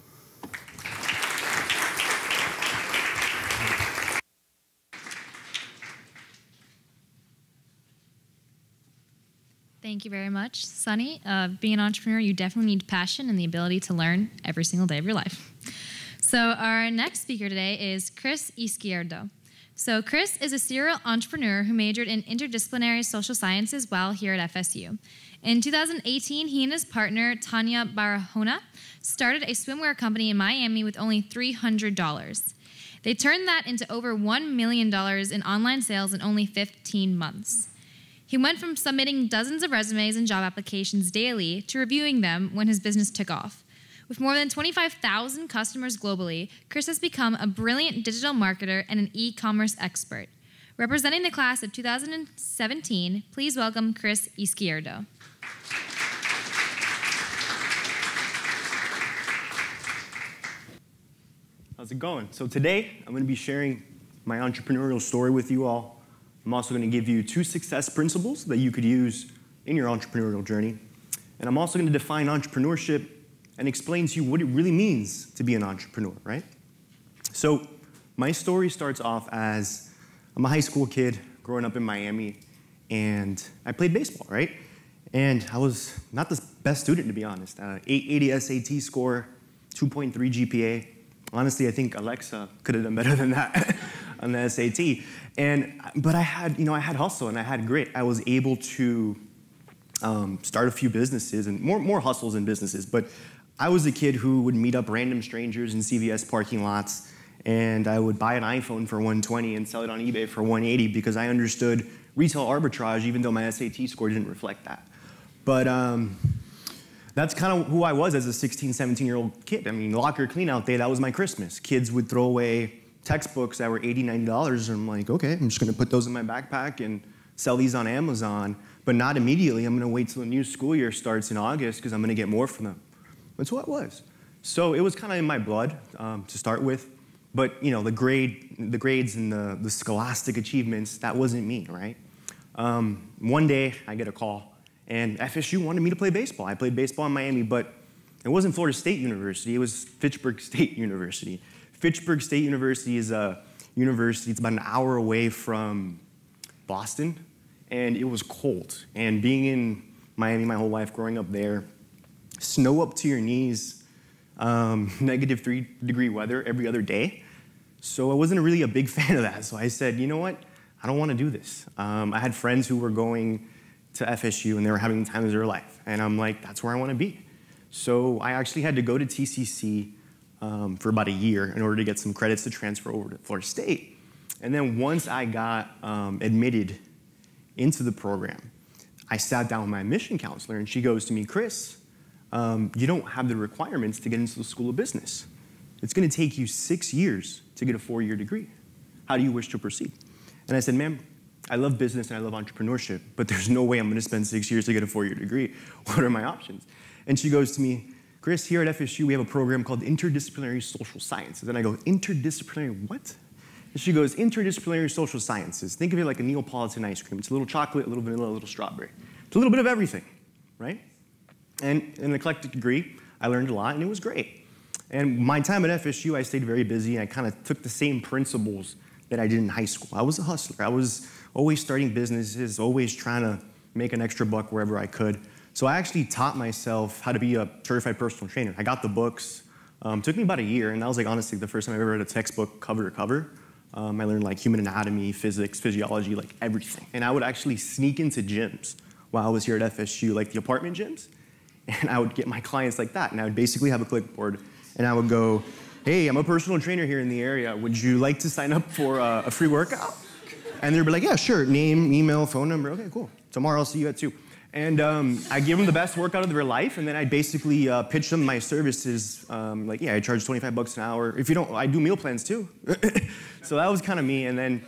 Thank you very much, Sunny. Uh, being an entrepreneur, you definitely need passion and the ability to learn every single day of your life. So, our next speaker today is Kris Izquierdo. So, Kris is a serial entrepreneur who majored in interdisciplinary social sciences while here at FSU. In 2018, he and his partner, Tanya Barahona, started a swimwear company in Miami with only $300. They turned that into over $1 million in online sales in only 15 months. He went from submitting dozens of resumes and job applications daily to reviewing them when his business took off. With more than 25,000 customers globally, Kris has become a brilliant digital marketer and an e commerce expert. Representing the class of 2017, please welcome Kris Izquierdo. How's it going? So, today I'm going to be sharing my entrepreneurial story with you all I'm also going to give you two success principles that you could use in your entrepreneurial journey. And I'm also going to define entrepreneurship and explain to you what it really means to be an entrepreneur, right? So, my story starts off as I'm a high school kid growing up in Miami, and I played baseball, right? And I was not the best student, to be honest. Uh, 880 SAT score, 2.3 GPA. Honestly, I think Alexa could have done better than that on the SAT. And but I had you know I had hustle and I had grit. I was able to um, start a few businesses and more more hustles and businesses. But I was a kid who would meet up random strangers in CVS parking lots, and I would buy an iPhone for 120 and sell it on eBay for 180 because I understood retail arbitrage, even though my SAT score didn't reflect that. But um, that's kind of who I was as a 16, 17 year old kid. I mean, locker clean out day, that was my Christmas. Kids would throw away textbooks that were $80, $90. And I'm like, okay, I'm just gonna put those in my backpack and sell these on Amazon, but not immediately. I'm gonna wait till the new school year starts in August because I'm gonna get more from them. That's what it was. So it was kind of in my blood um, to start with. But you know, the grade, the grades and the, the scholastic achievements, that wasn't me, right? Um, one day I get a call and FSU wanted me to play baseball. I played baseball in Miami, but it wasn't Florida State University, it was Fitchburg State University. Fitchburg State University is a university, it's about an hour away from Boston, and it was cold. And being in Miami my whole life, growing up there, snow up to your knees, um, negative three degree weather every other day. So I wasn't really a big fan of that. So I said, you know what? I don't want to do this. Um, I had friends who were going to FSU and they were having the time of their life. And I'm like, that's where I want to be. So I actually had to go to TCC um, for about a year in order to get some credits to transfer over to Florida State. And then once I got um, admitted into the program, I sat down with my admission counselor and she goes to me, Kris, um, you don't have the requirements to get into the School of Business. It's going to take you six years to get a four year degree. How do you wish to proceed? And I said, ma'am, I love business and I love entrepreneurship, but there's no way I'm going to spend six years to get a four year degree. What are my options? And she goes to me, Kris, here at FSU, we have a program called Interdisciplinary Social Sciences. And I go, Interdisciplinary what? And she goes, Interdisciplinary Social Sciences. Think of it like a Neapolitan ice cream. It's a little chocolate, a little vanilla, a little strawberry. It's a little bit of everything, right? And in an eclectic degree, I learned a lot and it was great. And my time at FSU, I stayed very busy and I kind of took the same principles that I did in high school. I was a hustler. I was always starting businesses, always trying to make an extra buck wherever I could. So I actually taught myself how to be a certified personal trainer. I got the books. Um, took me about a year, and that was like honestly the first time I ever read a textbook cover to cover. Um, I learned like human anatomy, physics, physiology, like everything. And I would actually sneak into gyms while I was here at FSU, like the apartment gyms, and I would get my clients like that. And I would basically have a clipboard, and I would go, "Hey, I'm a personal trainer here in the area. Would you like to sign up for a, a free workout?" And they'd be like, "Yeah, sure. Name, email, phone number. Okay, cool. Tomorrow I'll see you at two. And um, I give them the best workout of their life, and then I basically uh, pitch them my services. Um, like, yeah, I charge 25 bucks an hour. If you don't, I do meal plans too. so that was kind of me. And then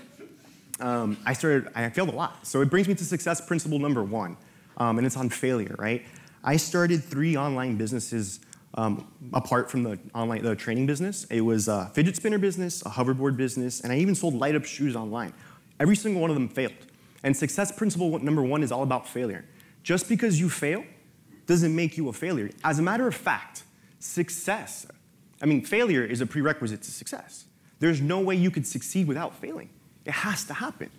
um, I started, I failed a lot. So it brings me to success principle number one, um, and it's on failure, right? I started three online businesses um, apart from the online the training business. It was a fidget spinner business, a hoverboard business, and I even sold light up shoes online. Every single one of them failed. And success principle number one is all about failure. Just because you fail doesn't make you a failure. As a matter of fact, success, I mean, failure is a prerequisite to success. There's no way you could succeed without failing. It has to happen.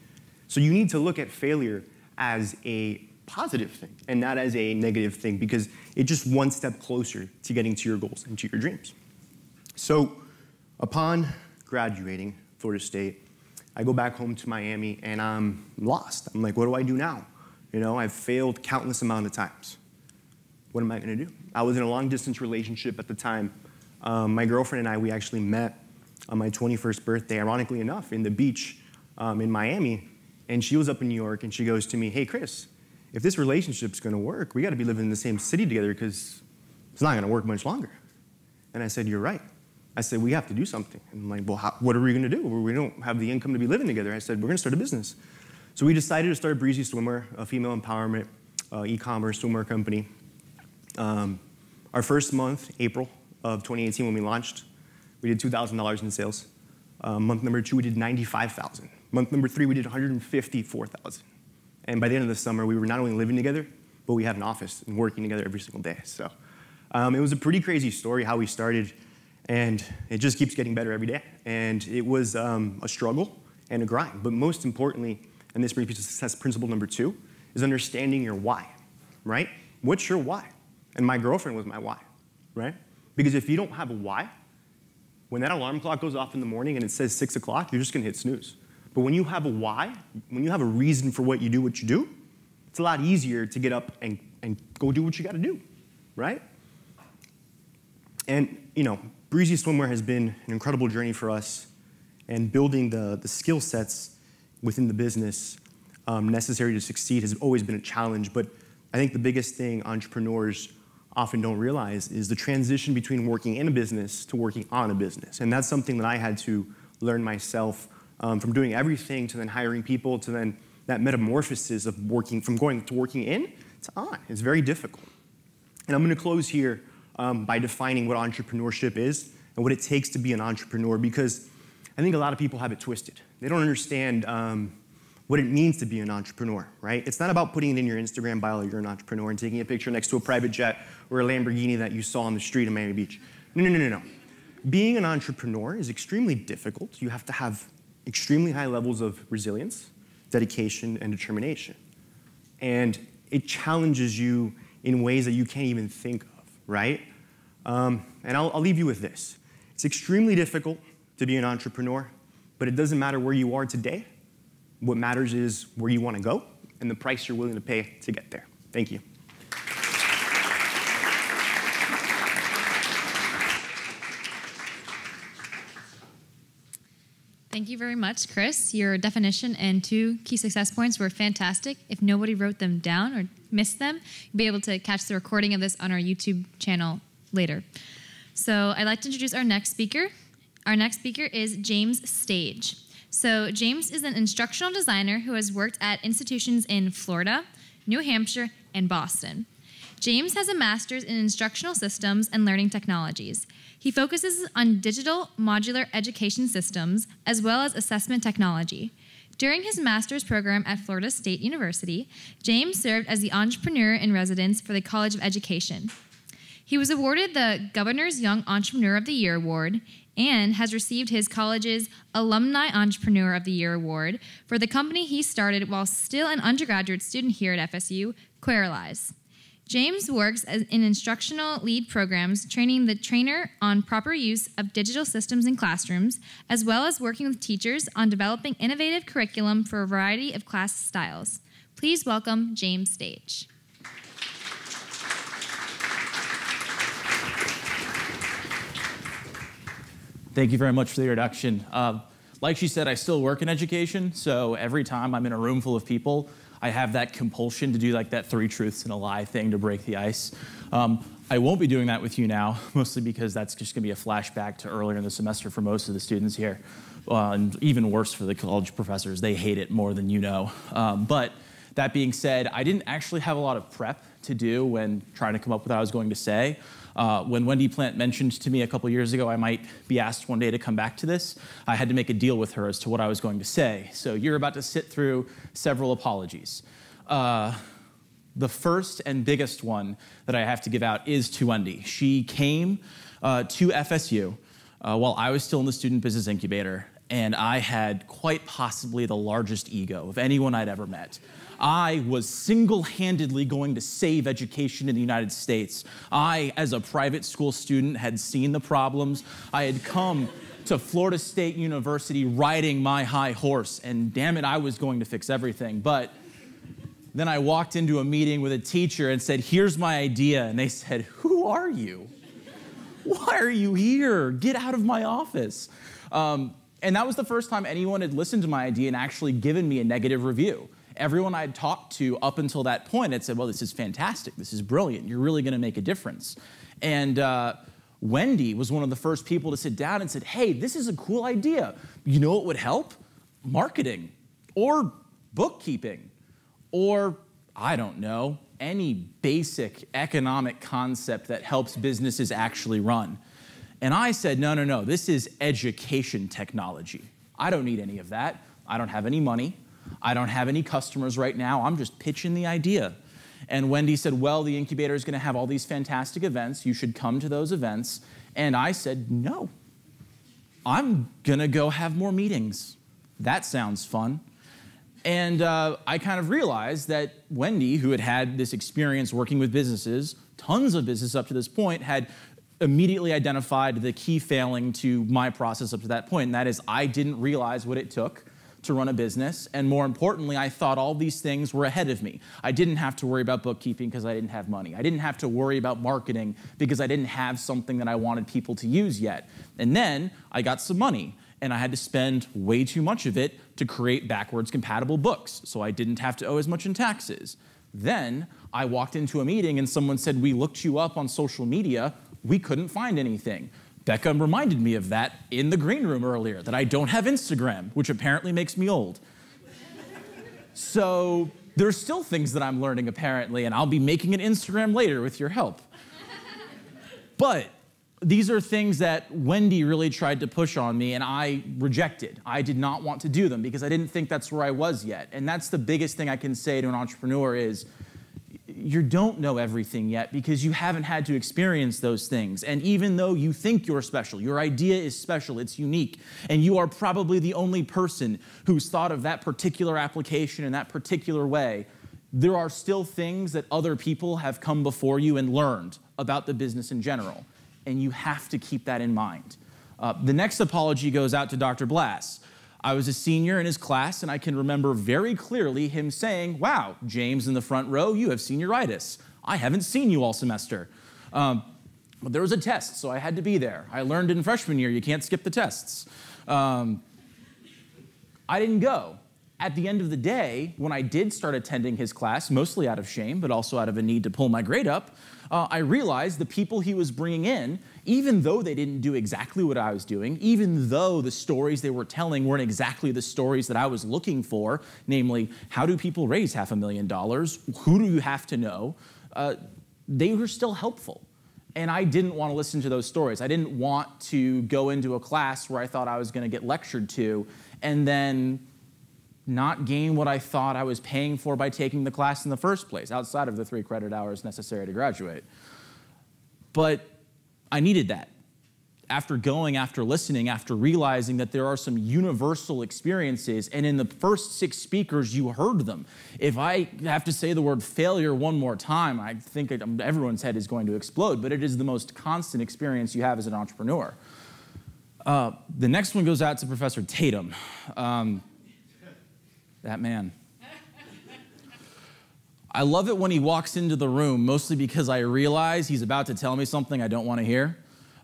So you need to look at failure as a positive thing and not as a negative thing because it's just one step closer to getting to your goals and to your dreams. So upon graduating Florida State, I go back home to Miami and I'm lost. I'm like, what do I do now? You know, I've failed countless amount of times. What am I going to do? I was in a long distance relationship at the time. Um, my girlfriend and I, we actually met on my 21st birthday, ironically enough, in the beach um, in Miami. And she was up in New York and she goes to me, Hey, Kris, if this relationship's going to work, we got to be living in the same city together because it's not going to work much longer. And I said, You're right. I said, We have to do something. And I'm like, Well, how, what are we going to do? We don't have the income to be living together. I said, We're going to start a business. So we decided to start Breezy Swimwear, a female empowerment uh, e-commerce swimwear company. Um, our first month, April of 2018, when we launched, we did $2,000 in sales. Uh, month number two, we did 95,000. Month number three, we did 154,000. And by the end of the summer, we were not only living together, but we had an office and working together every single day. So um, it was a pretty crazy story how we started, and it just keeps getting better every day. And it was um, a struggle and a grind, but most importantly, and this brings me to success principle number two, is understanding your why, right? What's your why? And my girlfriend was my why, right? Because if you don't have a why, when that alarm clock goes off in the morning and it says six o'clock, you're just gonna hit snooze. But when you have a why, when you have a reason for what you do, what you do, it's a lot easier to get up and, and go do what you gotta do, right? And, you know, Breezy Swimwear has been an incredible journey for us and building the, the skill sets within the business um, necessary to succeed has always been a challenge. But I think the biggest thing entrepreneurs often don't realize is the transition between working in a business to working on a business. And that's something that I had to learn myself um, from doing everything to then hiring people to then that metamorphosis of working from going to working in to on. It's very difficult. And I'm going to close here um, by defining what entrepreneurship is and what it takes to be an entrepreneur because I think a lot of people have it twisted. They don't understand um, what it means to be an entrepreneur, right? It's not about putting it in your Instagram bio you're an entrepreneur and taking a picture next to a private jet or a Lamborghini that you saw on the street in Miami Beach. No, no, no, no, no. Being an entrepreneur is extremely difficult. You have to have extremely high levels of resilience, dedication, and determination. And it challenges you in ways that you can't even think of, right? Um, and I'll, I'll leave you with this. It's extremely difficult to be an entrepreneur, but it doesn't matter where you are today. What matters is where you want to go and the price you're willing to pay to get there. Thank you. Thank you very much, Kris. Your definition and two key success points were fantastic. If nobody wrote them down or missed them, you'll be able to catch the recording of this on our YouTube channel later. So I'd like to introduce our next speaker. Our next speaker is James Stage. So James is an instructional designer who has worked at institutions in Florida, New Hampshire, and Boston. James has a master's in instructional systems and learning technologies. He focuses on digital modular education systems as well as assessment technology. During his master's program at Florida State University, James served as the entrepreneur in residence for the College of Education. He was awarded the Governor's Young Entrepreneur of the Year Award and has received his college's Alumni Entrepreneur of the Year Award for the company he started while still an undergraduate student here at FSU, Queralyze. James works in instructional lead programs, training the trainer on proper use of digital systems in classrooms, as well as working with teachers on developing innovative curriculum for a variety of class styles. Please welcome James Stage. Thank you very much for the introduction. Uh, like she said, I still work in education, so every time I'm in a room full of people, I have that compulsion to do like that three truths and a lie thing to break the ice. Um, I won't be doing that with you now, mostly because that's just going to be a flashback to earlier in the semester for most of the students here. Uh, and even worse for the college professors. They hate it more than you know. Um, but that being said, I didn't actually have a lot of prep to do when trying to come up with what I was going to say. Uh, when Wendy Plant mentioned to me a couple years ago I might be asked one day to come back to this, I had to make a deal with her as to what I was going to say. So you're about to sit through several apologies. Uh, the first and biggest one that I have to give out is to Wendy. She came uh, to FSU uh, while I was still in the Student Business Incubator, and I had quite possibly the largest ego of anyone I'd ever met. I was single handedly going to save education in the United States. I, as a private school student, had seen the problems. I had come to Florida State University riding my high horse, and damn it, I was going to fix everything. But then I walked into a meeting with a teacher and said, Here's my idea. And they said, Who are you? Why are you here? Get out of my office. Um, and that was the first time anyone had listened to my idea and actually given me a negative review everyone I had talked to up until that point had said, well, this is fantastic. This is brilliant. You're really going to make a difference. And uh, Wendy was one of the first people to sit down and said, hey, this is a cool idea. You know what would help? Marketing or bookkeeping or, I don't know, any basic economic concept that helps businesses actually run. And I said, no, no, no, this is education technology. I don't need any of that. I don't have any money. I don't have any customers right now. I'm just pitching the idea. And Wendy said, Well, the incubator is going to have all these fantastic events. You should come to those events. And I said, No. I'm going to go have more meetings. That sounds fun. And uh, I kind of realized that Wendy, who had had this experience working with businesses, tons of business up to this point, had immediately identified the key failing to my process up to that point, and that is I didn't realize what it took to run a business. And more importantly, I thought all these things were ahead of me. I didn't have to worry about bookkeeping because I didn't have money. I didn't have to worry about marketing because I didn't have something that I wanted people to use yet. And then I got some money and I had to spend way too much of it to create backwards compatible books, so I didn't have to owe as much in taxes. Then I walked into a meeting and someone said, We looked you up on social media, we couldn't find anything. Becca reminded me of that in the green room earlier, that I don't have Instagram, which apparently makes me old. so there's still things that I'm learning, apparently, and I'll be making an Instagram later with your help. but these are things that Wendy really tried to push on me, and I rejected. I did not want to do them because I didn't think that's where I was yet. And that's the biggest thing I can say to an entrepreneur is you don't know everything yet because you haven't had to experience those things. And even though you think you're special, your idea is special, it's unique, and you are probably the only person who's thought of that particular application in that particular way, there are still things that other people have come before you and learned about the business in general. And you have to keep that in mind. Uh, the next apology goes out to Dr. Blass. I was a senior in his class, and I can remember very clearly him saying, Wow, James in the front row, you have senioritis. I haven't seen you all semester. Um, but there was a test, so I had to be there. I learned in freshman year you can't skip the tests. Um, I didn't go. At the end of the day, when I did start attending his class, mostly out of shame, but also out of a need to pull my grade up, uh, I realized the people he was bringing in, even though they didn't do exactly what I was doing, even though the stories they were telling weren't exactly the stories that I was looking for, namely, how do people raise half a million dollars? Who do you have to know? Uh, they were still helpful. And I didn't want to listen to those stories. I didn't want to go into a class where I thought I was going to get lectured to and then not gain what I thought I was paying for by taking the class in the first place, outside of the three credit hours necessary to graduate. But I needed that. After going, after listening, after realizing that there are some universal experiences, and in the first six speakers, you heard them. If I have to say the word failure one more time, I think everyone's head is going to explode, but it is the most constant experience you have as an entrepreneur. Uh, the next one goes out to Professor Tatum. Um, that man. I love it when he walks into the room, mostly because I realize he's about to tell me something I don't want to hear.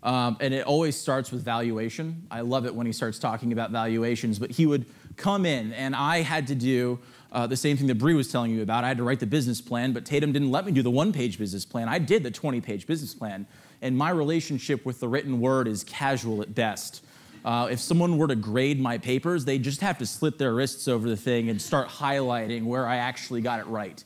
Um, and it always starts with valuation. I love it when he starts talking about valuations, but he would come in, and I had to do uh, the same thing that Bree was telling you about. I had to write the business plan, but Tatum didn't let me do the one page business plan. I did the 20 page business plan, and my relationship with the written word is casual at best. Uh, if someone were to grade my papers, they'd just have to slit their wrists over the thing and start highlighting where I actually got it right.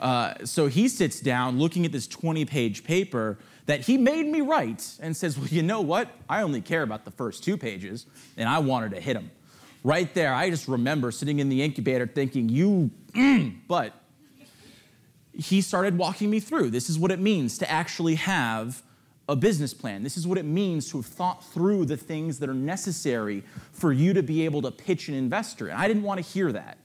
Uh, so he sits down looking at this 20 page paper that he made me write and says, Well, you know what? I only care about the first two pages, and I wanted to hit him. Right there, I just remember sitting in the incubator thinking, You, mm, but he started walking me through. This is what it means to actually have a business plan. This is what it means to have thought through the things that are necessary for you to be able to pitch an investor. And I didn't want to hear that.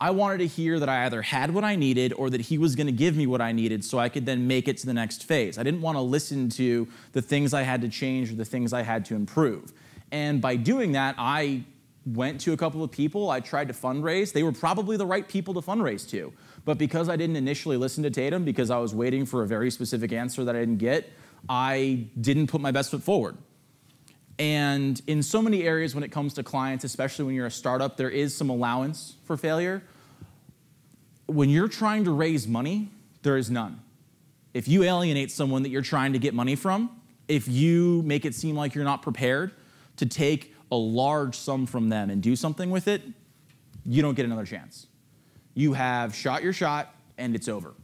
I wanted to hear that I either had what I needed or that he was going to give me what I needed so I could then make it to the next phase. I didn't want to listen to the things I had to change or the things I had to improve. And by doing that, I went to a couple of people. I tried to fundraise. They were probably the right people to fundraise to. But because I didn't initially listen to Tatum, because I was waiting for a very specific answer that I didn't get, I didn't put my best foot forward. And in so many areas when it comes to clients, especially when you're a startup, there is some allowance for failure. When you're trying to raise money, there is none. If you alienate someone that you're trying to get money from, if you make it seem like you're not prepared to take a large sum from them and do something with it, you don't get another chance. You have shot your shot and it's over.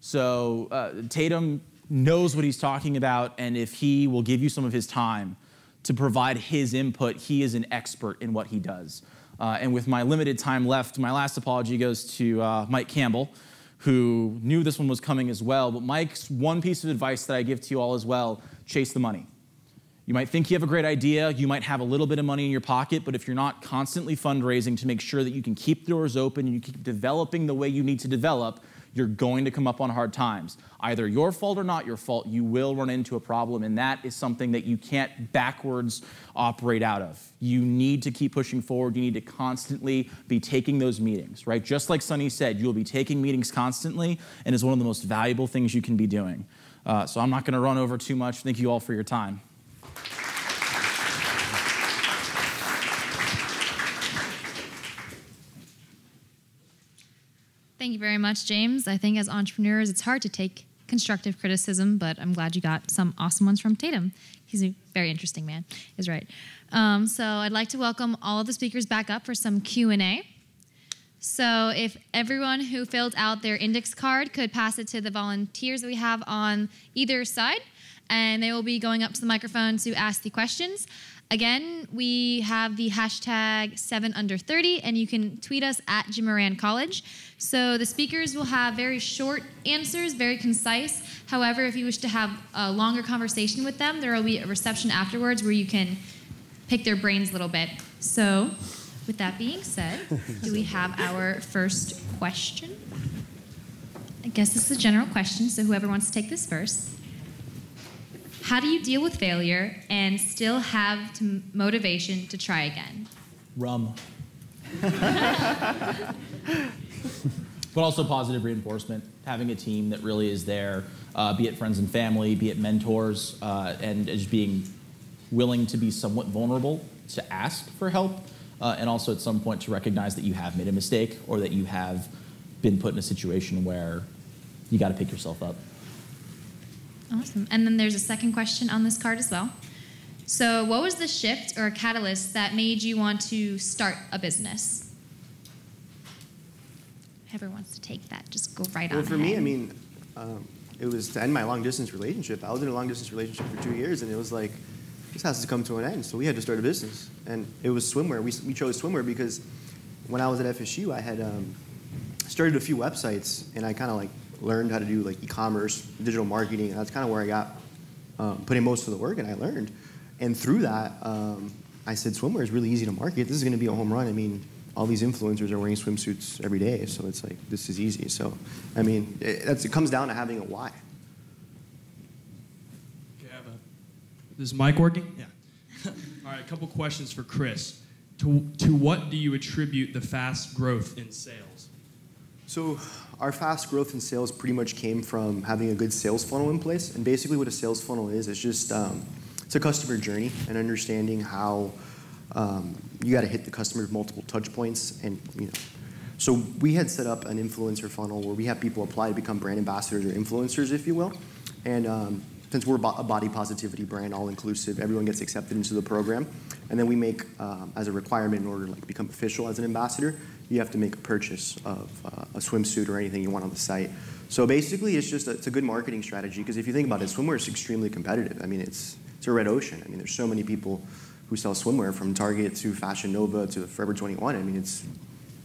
So uh, Tatum knows what he's talking about, and if he will give you some of his time to provide his input, he is an expert in what he does. Uh, and with my limited time left, my last apology goes to uh, Mike Campbell, who knew this one was coming as well. But Mike's one piece of advice that I give to you all as well chase the money. You might think you have a great idea, you might have a little bit of money in your pocket, but if you're not constantly fundraising to make sure that you can keep the doors open and you keep developing the way you need to develop, you're going to come up on hard times. Either your fault or not your fault, you will run into a problem, and that is something that you can't backwards operate out of. You need to keep pushing forward. You need to constantly be taking those meetings, right? Just like Sunny said, you'll be taking meetings constantly, and it's one of the most valuable things you can be doing. Uh, so I'm not going to run over too much. Thank you all for your time. Thank you very much, James. I think as entrepreneurs, it's hard to take constructive criticism, but I'm glad you got some awesome ones from Tatum. He's a very interesting man, is right. Um, so I'd like to welcome all of the speakers back up for some Q&A. So if everyone who filled out their index card could pass it to the volunteers that we have on either side, and they will be going up to the microphone to ask the questions. Again, we have the hashtag 7 under 30, and you can tweet us at Jim Moran College. So the speakers will have very short answers, very concise. However, if you wish to have a longer conversation with them, there will be a reception afterwards where you can pick their brains a little bit. So, with that being said, do we have our first question? I guess this is a general question, so whoever wants to take this first. How do you deal with failure and still have motivation to try again? Rum. But also positive reinforcement, having a team that really is there, uh, be it friends and family, be it mentors, uh, and just being willing to be somewhat vulnerable to ask for help, uh, and also at some point to recognize that you have made a mistake or that you have been put in a situation where you got to pick yourself up. Awesome. And then there's a second question on this card as well. So, what was the shift or a catalyst that made you want to start a business? Whoever wants to take that, just go right well, on. for ahead. me, I mean, um, it was to end my long distance relationship. I was in a long distance relationship for two years, and it was like, this has to come to an end. So we had to start a business, and it was swimwear. We, we chose swimwear because when I was at FSU, I had um, started a few websites, and I kind of like learned how to do like e-commerce, digital marketing, and that's kind of where I got um, put in most of the work, and I learned. And through that, um, I said swimwear is really easy to market. This is going to be a home run. I mean, all these influencers are wearing swimsuits every day, so it's like this is easy. So, I mean, it, that's, it comes down to having a why. Okay, I have a, this mic working? Yeah. All right, a couple questions for Kris. To, to what do you attribute the fast growth in sales? So, our fast growth in sales pretty much came from having a good sales funnel in place. And basically, what a sales funnel is, it's just um, it's a customer journey and understanding how um, you got to hit the customer multiple touch points. And you know, so we had set up an influencer funnel where we have people apply to become brand ambassadors or influencers, if you will. And um, since we're a body positivity brand, all inclusive, everyone gets accepted into the program. And then we make, um, as a requirement in order to like, become official as an ambassador, you have to make a purchase of uh, a swimsuit or anything you want on the site. So basically, it's just a, it's a good marketing strategy because if you think about it, swimwear is extremely competitive. I mean, it's it's a red ocean. I mean, there's so many people who sell swimwear from Target to Fashion Nova to Forever 21. I mean, it's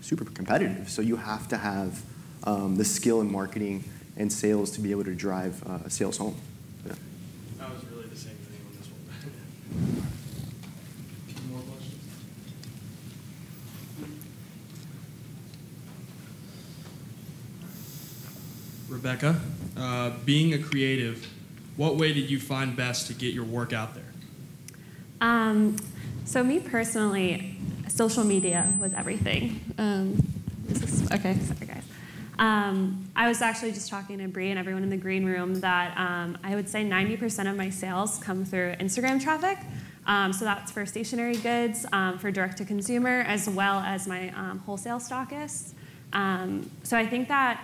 super competitive. So you have to have um, the skill in marketing and sales to be able to drive uh, sales home. Yeah. That was really the same thing on this one. More questions? Rebecca, uh, being a creative, what way did you find best to get your work out there? Um, so me personally, social media was everything. Um, is okay, sorry guys. Um, I was actually just talking to Bree and everyone in the green room that um, I would say 90% of my sales come through Instagram traffic. Um, so that's for stationary goods, um, for direct to consumer, as well as my um, wholesale stockists. Um, so I think that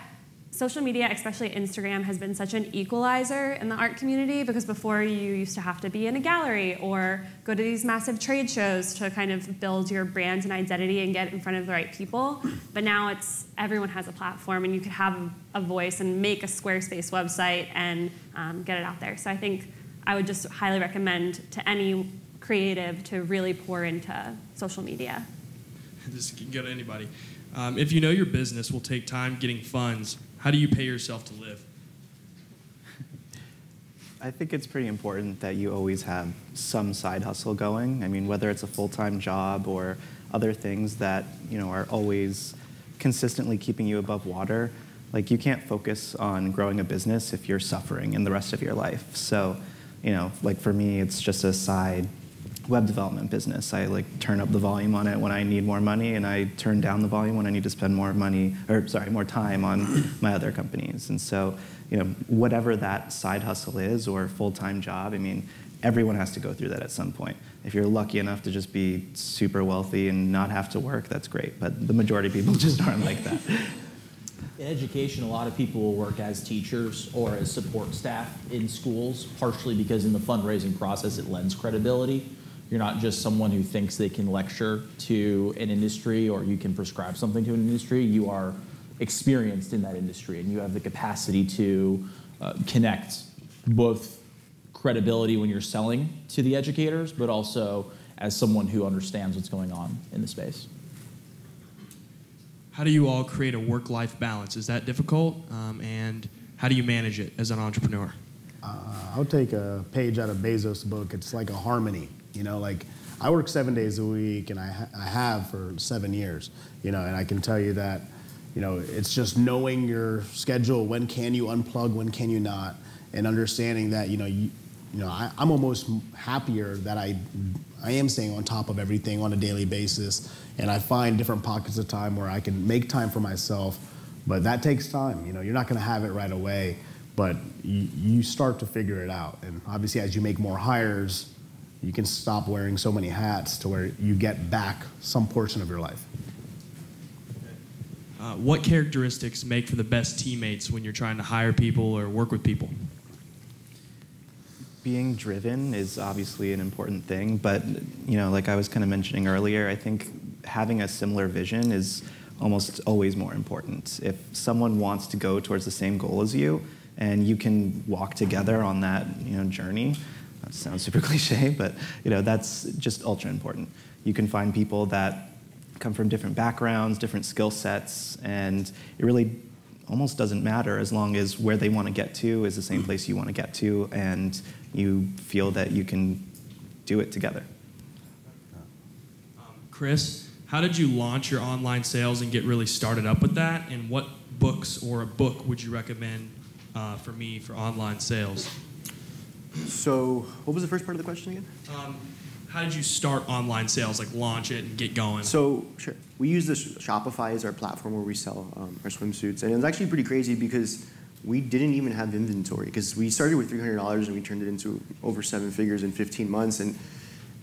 social media, especially Instagram, has been such an equalizer in the art community because before you used to have to be in a gallery or go to these massive trade shows to kind of build your brand and identity and get in front of the right people. But now it's everyone has a platform and you could have a voice and make a Squarespace website and um, get it out there. So I think I would just highly recommend to any creative to really pour into social media. This can go to anybody. Um, if you know your business will take time getting funds, how do you pay yourself to live? I think it's pretty important that you always have some side hustle going. I mean, whether it's a full-time job or other things that you know are always consistently keeping you above water. Like you can't focus on growing a business if you're suffering in the rest of your life. So, you know, like for me, it's just a side web development business. I like turn up the volume on it when I need more money, and I turn down the volume when I need to spend more money, or sorry, more time on my other companies. And so, you know, whatever that side hustle is or full time job, I mean, everyone has to go through that at some point. If you're lucky enough to just be super wealthy and not have to work, that's great. But the majority of people just aren't like that. In education, a lot of people will work as teachers or as support staff in schools, partially because in the fundraising process it lends credibility. You're not just someone who thinks they can lecture to an industry or you can prescribe something to an industry. You are experienced in that industry and you have the capacity to uh, connect both credibility when you're selling to the educators, but also as someone who understands what's going on in the space. How do you all create a work life balance? Is that difficult? Um, and how do you manage it as an entrepreneur? Uh, I'll take a page out of Bezos' book. It's like a harmony. You know, like I work seven days a week, and I, ha- I have for seven years. You know, and I can tell you that, you know, it's just knowing your schedule. When can you unplug? When can you not? And understanding that, you know, you, you know, I, I'm almost happier that I, I am staying on top of everything on a daily basis, and I find different pockets of time where I can make time for myself. But that takes time. You know, you're not going to have it right away, but you, you start to figure it out. And obviously, as you make more hires, you can stop wearing so many hats to where you get back some portion of your life. Uh, what characteristics make for the best teammates when you're trying to hire people or work with people? being driven is obviously an important thing, but you know, like I was kind of mentioning earlier, I think having a similar vision is almost always more important. If someone wants to go towards the same goal as you, and you can walk together on that you know journey, that sounds super cliche, but you know that's just ultra important. You can find people that come from different backgrounds, different skill sets, and it really almost doesn't matter as long as where they want to get to is the same place you want to get to, and you feel that you can do it together. Um, Kris, how did you launch your online sales and get really started up with that? And what books or a book would you recommend uh, for me for online sales? So, what was the first part of the question again? Um, how did you start online sales, like launch it and get going? So, sure. We use this Shopify as our platform where we sell um, our swimsuits. And it was actually pretty crazy because we didn't even have inventory because we started with $300 and we turned it into over seven figures in 15 months. And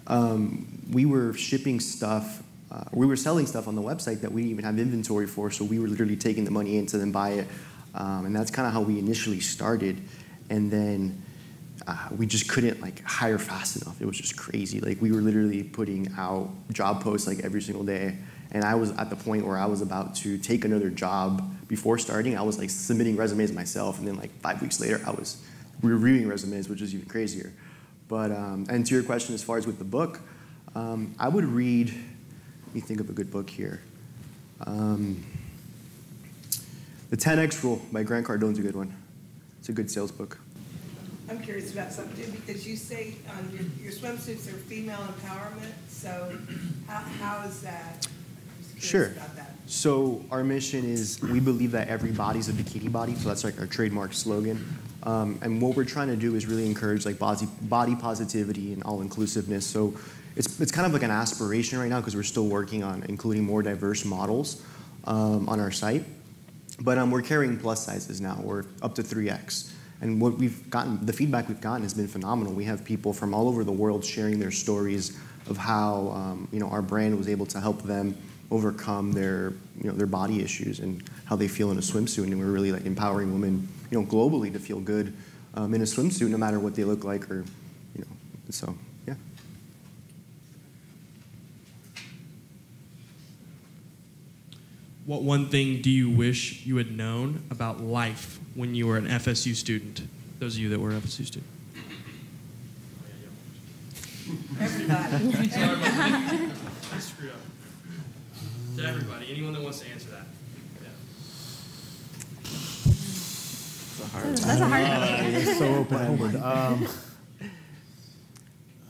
um, we were shipping stuff, uh, we were selling stuff on the website that we didn't even have inventory for. So we were literally taking the money in to then buy it. Um, and that's kind of how we initially started. And then uh, we just couldn't like hire fast enough. It was just crazy. Like we were literally putting out job posts like every single day. And I was at the point where I was about to take another job before starting. I was like submitting resumes myself, and then like five weeks later, I was reviewing resumes, which was even crazier. But um, and to your question, as far as with the book, um, I would read. Let me think of a good book here. Um, the 10x Rule by Grant Cardone's a good one. It's a good sales book. I'm curious about something too, because you say on your, your swimsuits are female empowerment. So how, how is that? Sure. So our mission is we believe that every body is a bikini body. So that's like our trademark slogan. Um, and what we're trying to do is really encourage like body, body positivity and all inclusiveness. So it's, it's kind of like an aspiration right now because we're still working on including more diverse models um, on our site. But um, we're carrying plus sizes now. We're up to 3x. And what we've gotten, the feedback we've gotten has been phenomenal. We have people from all over the world sharing their stories of how um, you know our brand was able to help them overcome their you know their body issues and how they feel in a swimsuit. And we're really like empowering women you know globally to feel good um, in a swimsuit, no matter what they look like or you know. So yeah. What one thing do you wish you had known about life when you were an FSU student? Those of you that were FSU students. Everybody. I screwed up. To everybody, anyone that wants to answer that. That's a hard question. It's so open-ended. Um,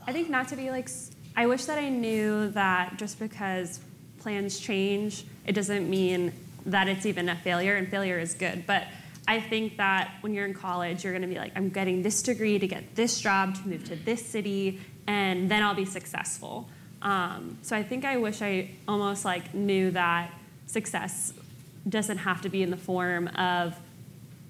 I think not to be like, I wish that I knew that just because plans change, it doesn't mean that it's even a failure, and failure is good. But I think that when you're in college, you're gonna be like, I'm getting this degree to get this job, to move to this city, and then I'll be successful. Um, so I think I wish I almost like knew that success doesn't have to be in the form of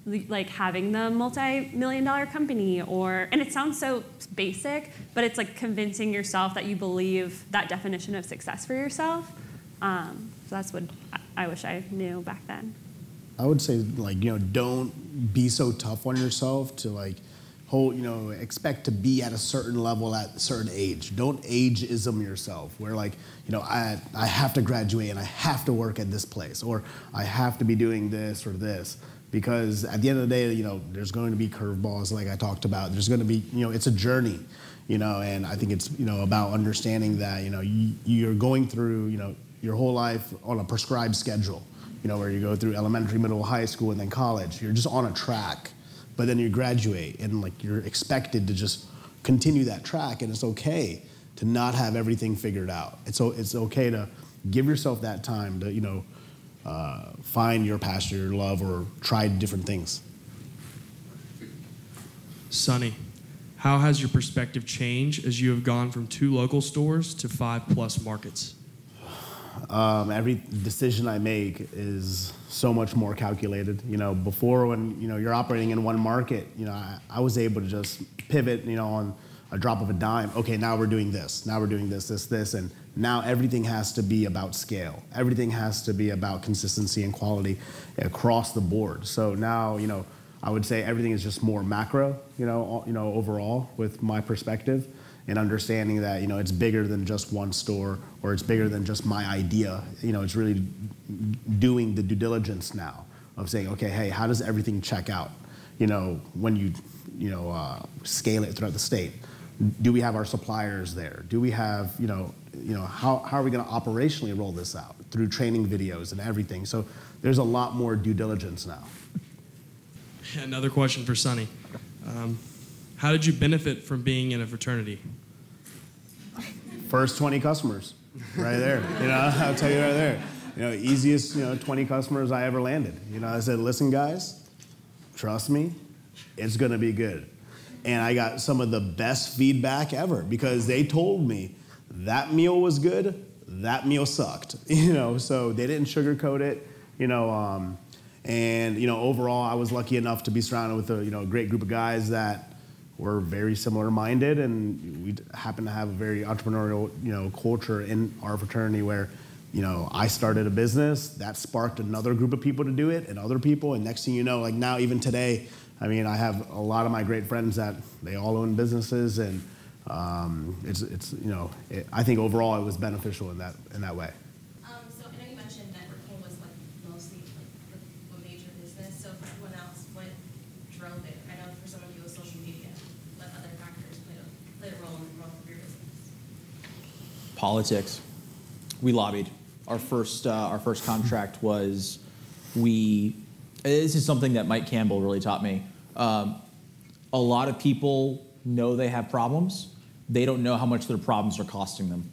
like having the multi-million dollar company or and it sounds so basic but it's like convincing yourself that you believe that definition of success for yourself um, so that's what I- wish i knew back then I would say like you know don't be so tough on yourself to like hold you know expect to be at a certain level at a certain age. Don't ageism yourself where like you know I I have to graduate and I have to work at this place or I have to be doing this or this because at the end of the day you know there's going to be curveballs like I talked about. There's going to be you know it's a journey you know and I think it's you know about understanding that you know you, you're going through you know your whole life on a prescribed schedule you know, where you go through elementary, middle, high school, and then college. You're just on a track, but then you graduate, and like you're expected to just continue that track, and it's okay to not have everything figured out. It's o- it's okay to give yourself that time to you know uh, find your passion, your love, or try different things. Sunny, How has your perspective changed as you have gone from two local stores to five plus markets? Um, every decision I make is so much more calculated. You know, before when you know you're operating in one market, you know, I, I was able to just pivot. You know, on a drop of a dime. Okay, now we're doing this. Now we're doing this, this, this, and now everything has to be about scale. Everything has to be about consistency and quality across the board. So now, you know, I would say everything is just more macro, you know, you know, overall with my perspective and understanding that, you know, it's bigger than just one store or it's bigger than just my idea. You know, it's really doing the due diligence now of saying, okay, hey, how does everything check out? You know, when you, you know, uh, scale it throughout the state. Do we have our suppliers there? Do we have, you know, you know, how, how are we going to operationally roll this out through training videos and everything? So there's a lot more due diligence now. Another question for Sunny. Um, how did you benefit from being in a fraternity? First 20 customers, right there. You know, I'll tell you right there. You know, easiest, you know, 20 customers I ever landed. You know, I said, listen, guys, trust me, it's gonna be good. And I got some of the best feedback ever because they told me that meal was good, that meal sucked. You know, so they didn't sugarcoat it. You know, um, and you know, overall, I was lucky enough to be surrounded with a you know great group of guys that were very similar minded, and we happen to have a very entrepreneurial you know culture in our fraternity where. You know, I started a business that sparked another group of people to do it, and other people, and next thing you know, like now, even today, I mean, I have a lot of my great friends that they all own businesses, and um, it's, it's you know, it, I think overall it was beneficial in that in that way. Politics. We lobbied. Our first, uh, our first contract was we, this is something that Mike Campbell really taught me. Um, a lot of people know they have problems. They don't know how much their problems are costing them.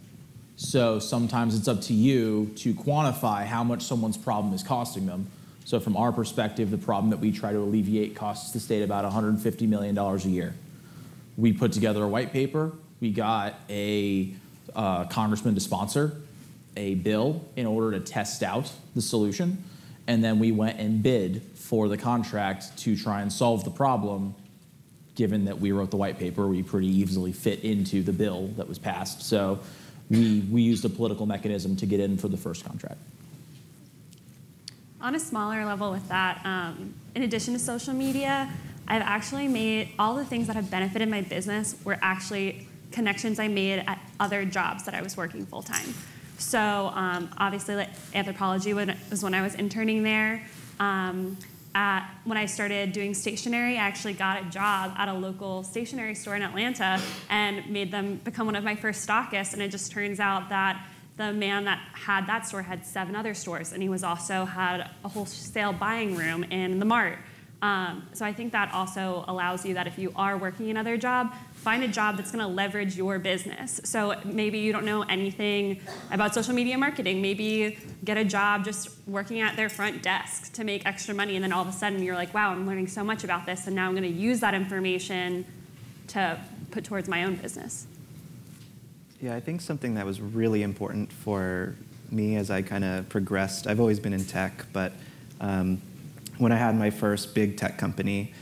So sometimes it's up to you to quantify how much someone's problem is costing them. So from our perspective, the problem that we try to alleviate costs the state about $150 million a year. We put together a white paper. We got a uh, congressman to sponsor a bill in order to test out the solution. And then we went and bid for the contract to try and solve the problem. Given that we wrote the white paper, we pretty easily fit into the bill that was passed. So we, we used a political mechanism to get in for the first contract. On a smaller level with that, um, in addition to social media, I've actually made all the things that have benefited my business were actually connections I made at other jobs that I was working full time. So um, obviously, like, Anthropologie was when I was interning there. Um, at, when I started doing stationery, I actually got a job at a local stationery store in Atlanta and made them become one of my first stockists. And it just turns out that the man that had that store had seven other stores, and he was also had a wholesale buying room in the mart. Um, so I think that also allows you that if you are working another job, find a job that's going to leverage your business. So maybe you don't know anything about social media marketing. Maybe get a job just working at their front desk to make extra money, and then all of a sudden you're like, wow, I'm learning so much about this, and now I'm going to use that information to put towards my own business. Yeah, I think something that was really important for me as I kind of progressed. I've always been in tech, but um, when I had my first big tech company,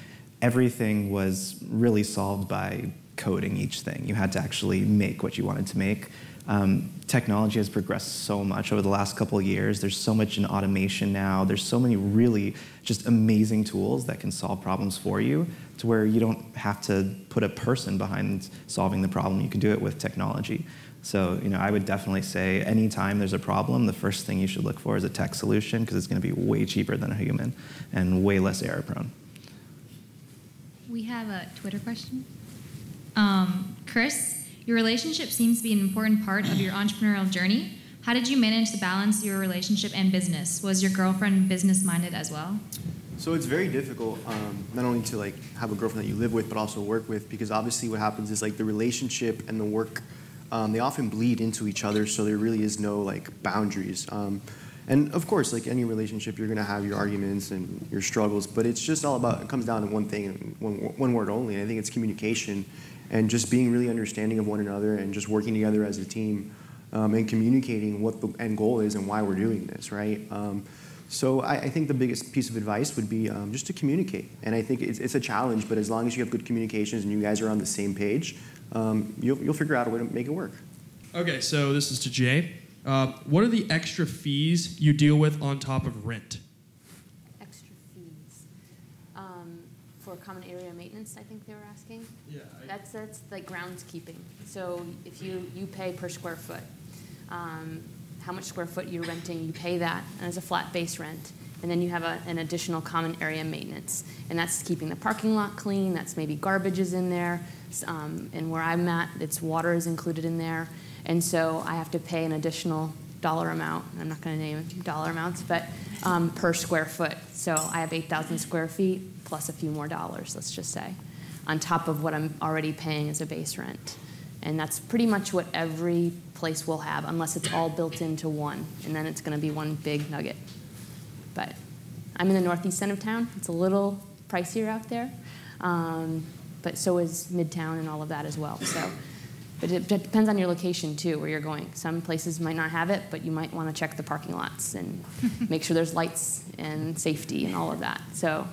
everything was really solved by coding each thing. You had to actually make what you wanted to make. Um, technology has progressed so much over the last couple years. There's so much in automation now. There's so many really just amazing tools that can solve problems for you to where you don't have to put a person behind solving the problem. You can do it with technology. So, you know, I would definitely say anytime there's a problem, the first thing you should look for is a tech solution because it's going to be way cheaper than a human and way less error prone. We have a Twitter question. Um, Kris, your relationship seems to be an important part of your entrepreneurial journey. How did you manage to balance your relationship and business? Was your girlfriend business minded as well? So it's very difficult, um, not only to like have a girlfriend that you live with, but also work with, because obviously what happens is like the relationship and the work, um, they often bleed into each other. So there really is no like boundaries. Um, And of course, like any relationship, you're going to have your arguments and your struggles, but it's just all about, it comes down to one thing, one, one word only. And I think it's communication and just being really understanding of one another and just working together as a team um, and communicating what the end goal is and why we're doing this, right? Um, so I, I, think the biggest piece of advice would be um, just to communicate. And I think it's, it's, a challenge, but as long as you have good communications and you guys are on the same page, um, you'll, you'll figure out a way to make it work. Okay, so this is to Jaye. Uh, what are the extra fees you deal with on top of rent? Extra fees um, for common area maintenance. I think they were asking. Yeah. I, that's that's like groundskeeping. So if you you pay per square foot, um, how much square foot you're renting, you pay that as a flat base rent. And then you have a, an additional common area maintenance. And that's keeping the parking lot clean, that's maybe garbage is in there. Um, and where I'm at, it's water is included in there. And so I have to pay an additional dollar amount. I'm not going to name dollar amounts, but um, per square foot. So I have 8,000 square feet plus a few more dollars, let's just say, on top of what I'm already paying as a base rent. And that's pretty much what every place will have, unless it's all built into one. And then it's going to be one big nugget. But I'm in the northeast end of town. It's a little pricier out there. Um, but so is Midtown and all of that as well. So but it depends on your location too, where you're going. Some places might not have it, but you might want to check the parking lots and make sure there's lights and safety and all of that. So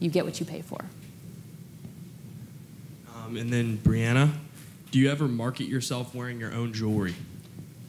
you get what you pay for. Um, and then Briana, do you ever market yourself wearing your own jewelry?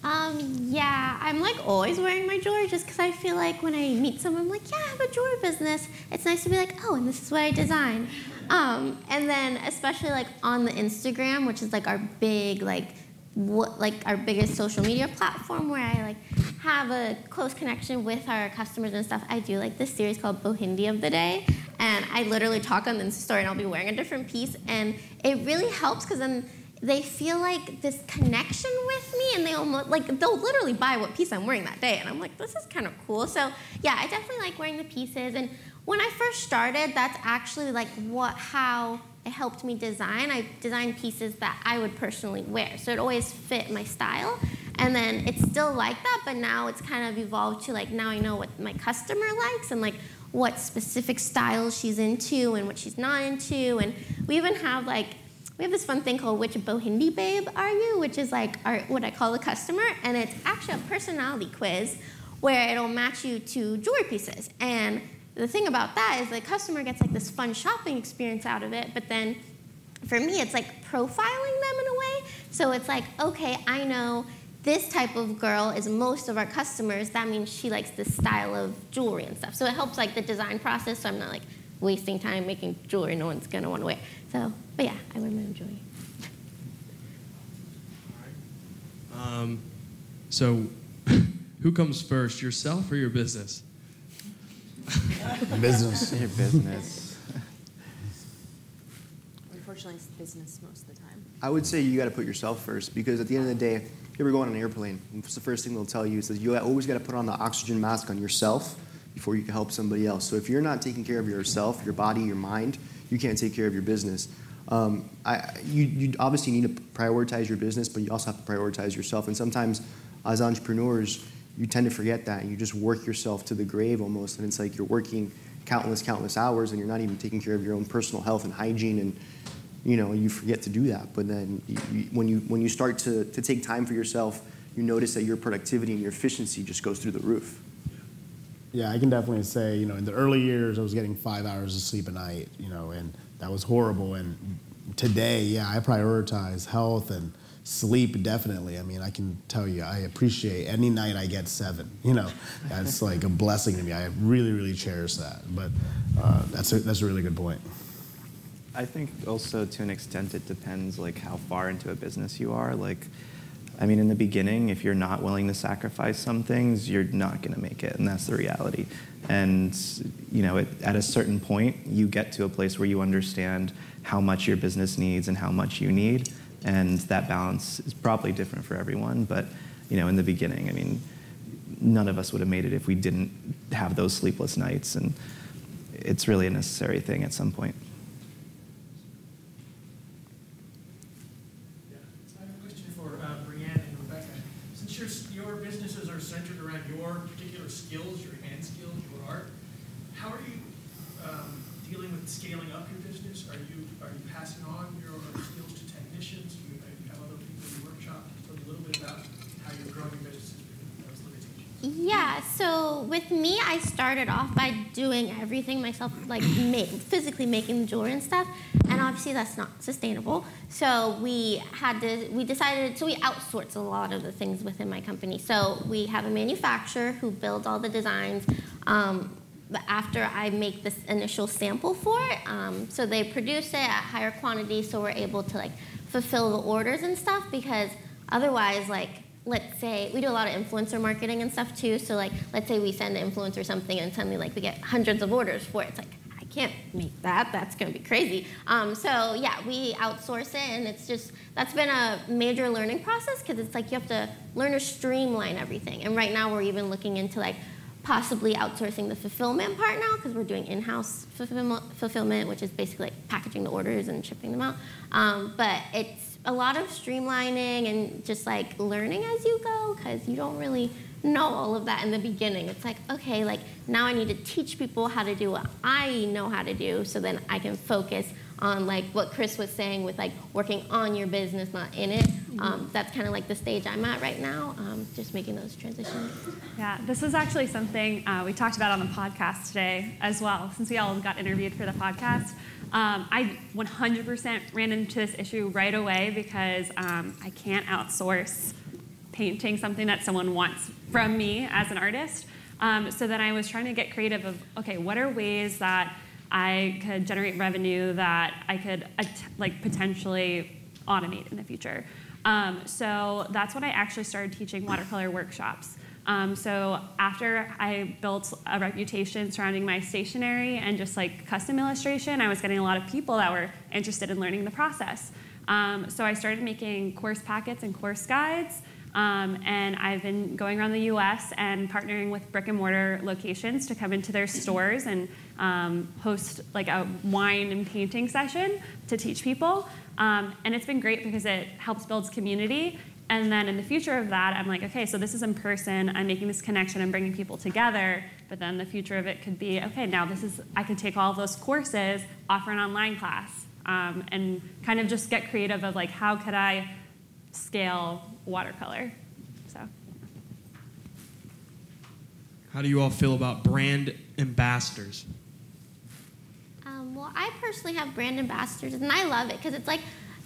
Um, yeah, I'm like always wearing my jewelry just because I feel like when I meet someone, I'm like, yeah, I have a jewelry business. It's nice to be like, oh, and this is what I design. Um, and then especially like on the Instagram, which is like our big like what like our biggest social media platform where I like have a close connection with our customers and stuff. I do like this series called Bohindie of the Day, and I literally talk on the story and I'll be wearing a different piece, and it really helps because then they feel like this connection with me and they almost like they'll literally buy what piece I'm wearing that day and I'm like this is kind of cool so yeah I definitely like wearing the pieces and when I first started, that's actually like what how it helped me design. I designed pieces that I would personally wear, so it always fit my style. And then it's still like that, but now it's kind of evolved to like now I know what my customer likes and like what specific styles she's into and what she's not into. And we even have like we have this fun thing called which Bohindie babe are you which is like our, what i call a customer and it's actually a personality quiz where it'll match you to jewelry pieces and the thing about that is the customer gets like this fun shopping experience out of it, but then for me, it's like profiling them in a way. So it's like, okay, I know this type of girl is most of our customers. That means she likes this style of jewelry and stuff. So it helps like the design process. So I'm not like wasting time making jewelry no one's gonna want to wear. So, but yeah, I wear my own jewelry. Um, so, who comes first, yourself or your business? business. Your business. Unfortunately, it's business most of the time. I would say you got to put yourself first because at the end of the day, if you ever go on an airplane, it's the first thing they'll tell you is that you always got to put on the oxygen mask on yourself before you can help somebody else. So if you're not taking care of yourself, your body, your mind, you can't take care of your business. Um, I, you, you obviously need to prioritize your business, but you also have to prioritize yourself. And sometimes, as entrepreneurs, you tend to forget that. And you just work yourself to the grave almost, and it's like you're working countless, countless hours, and you're not even taking care of your own personal health and hygiene, and you know you forget to do that. But then you, when you when you start to to take time for yourself, you notice that your productivity and your efficiency just goes through the roof. Yeah, I can definitely say, you know, in the early years, I was getting five hours of sleep a night, you know, and that was horrible. And today, yeah, I prioritize health and sleep definitely i mean i can tell you i appreciate any night i get seven you know that's like a blessing to me i really really cherish that but uh, that's a that's a really good point i think also to an extent it depends like how far into a business you are like i mean in the beginning if you're not willing to sacrifice some things you're not going to make it and that's the reality and you know it, at a certain point you get to a place where you understand how much your business needs and how much you need and that balance is probably different for everyone. But you know, in the beginning, I mean, none of us would have made it if we didn't have those sleepless nights, and it's really a necessary thing at some point. Yeah, I have a question for uh, Brianne and Rebecca. Since your, your businesses are are centered around your particular skills, your hand skills, your art. How are you um, dealing with scaling up your business? Are you are you passing on your skills to technicians? Do you, do you have other people in your workshop? Tell me a little bit about how you're growing your business with those limitations. Yeah, so with me, I started off by doing everything myself, like make, physically making the jewelry and stuff, and obviously that's not sustainable. So we had to, we decided, so we outsource a lot of the things within my company. So we have a manufacturer who builds all the designs. Um, but after I make this initial sample for it, um, so they produce it at higher quantity, so we're able to like fulfill the orders and stuff. Because otherwise, like let's say we do a lot of influencer marketing and stuff too. So like let's say we send an influencer something and suddenly like we get hundreds of orders for it. It's like I can't make that. That's gonna be crazy. Um, so yeah, we outsource it, and it's just that's been a major learning process because it's like you have to learn to streamline everything. And right now we're even looking into like possibly outsourcing the fulfillment part now because we're doing in-house fulfillment, which is basically like packaging the orders and shipping them out. Um, but it's a lot of streamlining and just like learning as you go because you don't really know all of that in the beginning. It's like, okay, like now I need to teach people how to do what I know how to do so then I can focus on like what Kris was saying with like working on your business, not in it. Mm-hmm. Um, that's kind of like the stage I'm at right now, um, just making those transitions. Yeah, this is actually something uh, we talked about on the podcast today as well, since we all got interviewed for the podcast. Um, I 100% ran into this issue right away because um, I can't outsource painting something that someone wants from me as an artist. Um, so then I was trying to get creative of, okay, what are ways that I could generate revenue that I could like potentially automate in the future. Um, so that's when I actually started teaching watercolor workshops. Um, so after I built a reputation surrounding my stationery and just like custom illustration, I was getting a lot of people that were interested in learning the process. Um, so I started making course packets and course guides. Um, and I've been going around the US and partnering with brick and mortar locations to come into their stores and um, host like a wine and painting session to teach people. Um, and it's been great because it helps build community. And then in the future of that, I'm like, okay, so this is in person. I'm making this connection. I'm bringing people together. But then the future of it could be, okay, now this is, I could take all of those courses, offer an online class, um, and kind of just get creative of like, how could I scale watercolor? So. How do you all feel about brand ambassadors? well, I personally have brand ambassadors, and I love it because it's like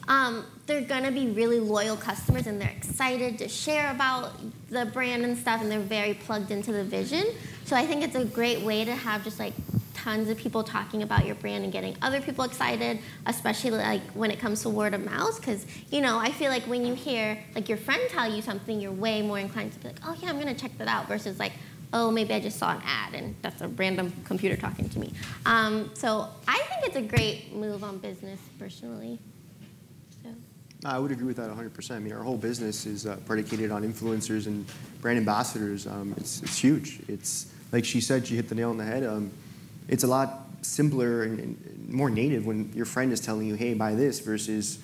um, they're gonna be really loyal customers and they're excited to share about the brand and stuff, and they're very plugged into the vision. So I think it's a great way to have just like tons of people talking about your brand and getting other people excited, especially like when it comes to word of mouth. Because you know, I feel like when you hear like your friend tell you something, you're way more inclined to be like, oh yeah, I'm gonna check that out, versus like, oh, maybe I just saw an ad and that's a random computer talking to me. Um, so I think it's a great move on business, personally. I would agree with that 100%. I mean, our whole business is uh, predicated on influencers and brand ambassadors. Um, it's, it's huge. It's like she said, she hit the nail on the head. Um, it's a lot simpler and, more native when your friend is telling you, hey, buy this, versus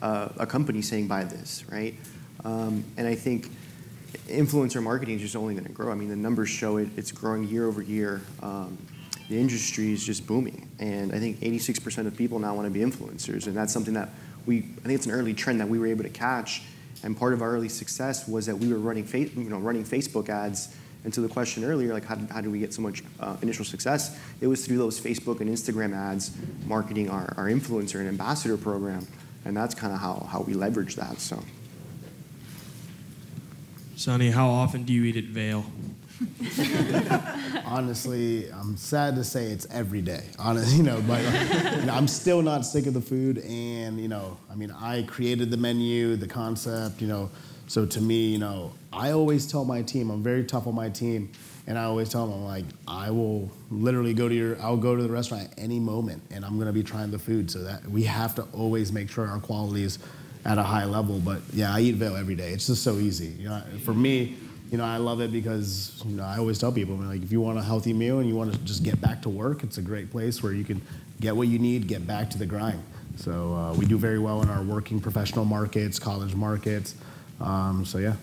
uh, a company saying, buy this, right? Um, and I think influencer marketing is just only going to grow. I mean, the numbers show it; it's growing year over year. The industry is just booming, and I think 86% of people now want to be influencers, and that's something that we. I think it's an early trend that we were able to catch, and part of our early success was that we were running, you know, running Facebook ads. And to the question earlier, like how, how do we get so much uh, initial success? It was through those Facebook and Instagram ads, marketing our, our influencer and ambassador program, and that's kind of how, how we leverage that. So. Sunny, how often do you eat at Vale? Honestly, I'm sad to say it's every day. Honestly, you know, but you know, I'm still not sick of the food, and you know, I mean, I created the menu, the concept, you know. So to me, you know, I always tell my team, I'm very tough on my team, and I always tell them, I'm like, I will literally go to your, I'll go to the restaurant at any moment, and I'm gonna be trying the food. So that we have to always make sure our quality is at a high level. But yeah, I eat Vale every day. It's just so easy. You know, for me, you know, I love it because you know I always tell people like if you want a healthy meal and you want to just get back to work, it's a great place where you can get what you need, get back to the grind. So uh, we do very well in our working professional markets, college markets. Um, so yeah.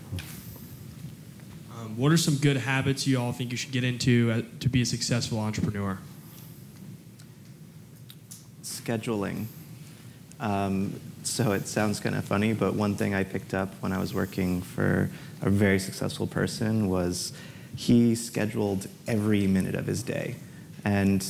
Um, Um, what are some good habits you all think you should get into uh, to be a successful entrepreneur? Scheduling. Um, so it sounds kind of funny, but one thing I picked up when I was working for a very successful person was he scheduled every minute of his day. And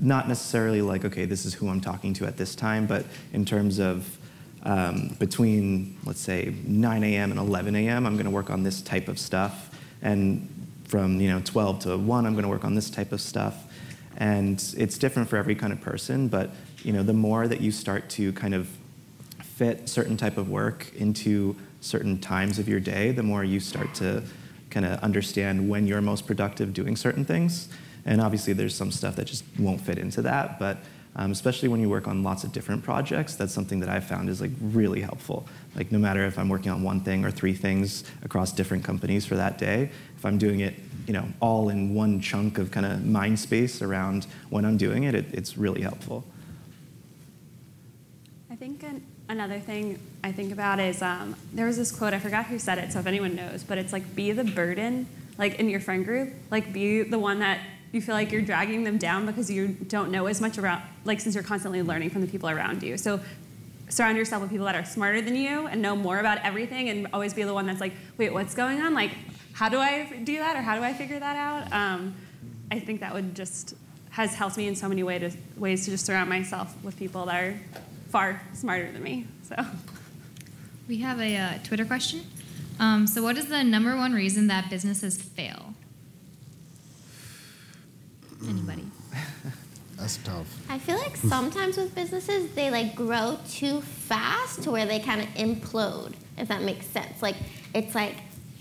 not necessarily like, okay, this is who I'm talking to at this time, but in terms of um, between, let's say, 9 a.m. and 11 a.m., I'm going to work on this type of stuff. And from you know 12 to 1, I'm going to work on this type of stuff. And it's different for every kind of person, but you know, the more that you start to kind of fit certain type of work into certain times of your day, the more you start to kind of understand when you're most productive doing certain things. And obviously, there's some stuff that just won't fit into that, but um, especially when you work on lots of different projects, that's something that I've found is like really helpful. Like no matter if I'm working on one thing or three things across different companies for that day, if I'm doing it, you know, all in one chunk of kind of mind space around when I'm doing it, it it's really helpful. I think an, another thing I think about is um, there was this quote I forgot who said it, so if anyone knows, but it's like be the burden, like in your friend group, like be the one that you feel like you're dragging them down because you don't know as much around, like since you're constantly learning from the people around you. So surround yourself with people that are smarter than you and know more about everything and always be the one that's like, wait, what's going on? Like, how do I do that or how do I figure that out? Um, I think that would just has helped me in so many way to, ways to just surround myself with people that are far smarter than me. So we have a uh, Twitter question. Um, so, what is the number one reason that businesses fail? Anybody? That's tough. I feel like sometimes with businesses, they like grow too fast to where they kind of implode, if that makes sense. Like, it's like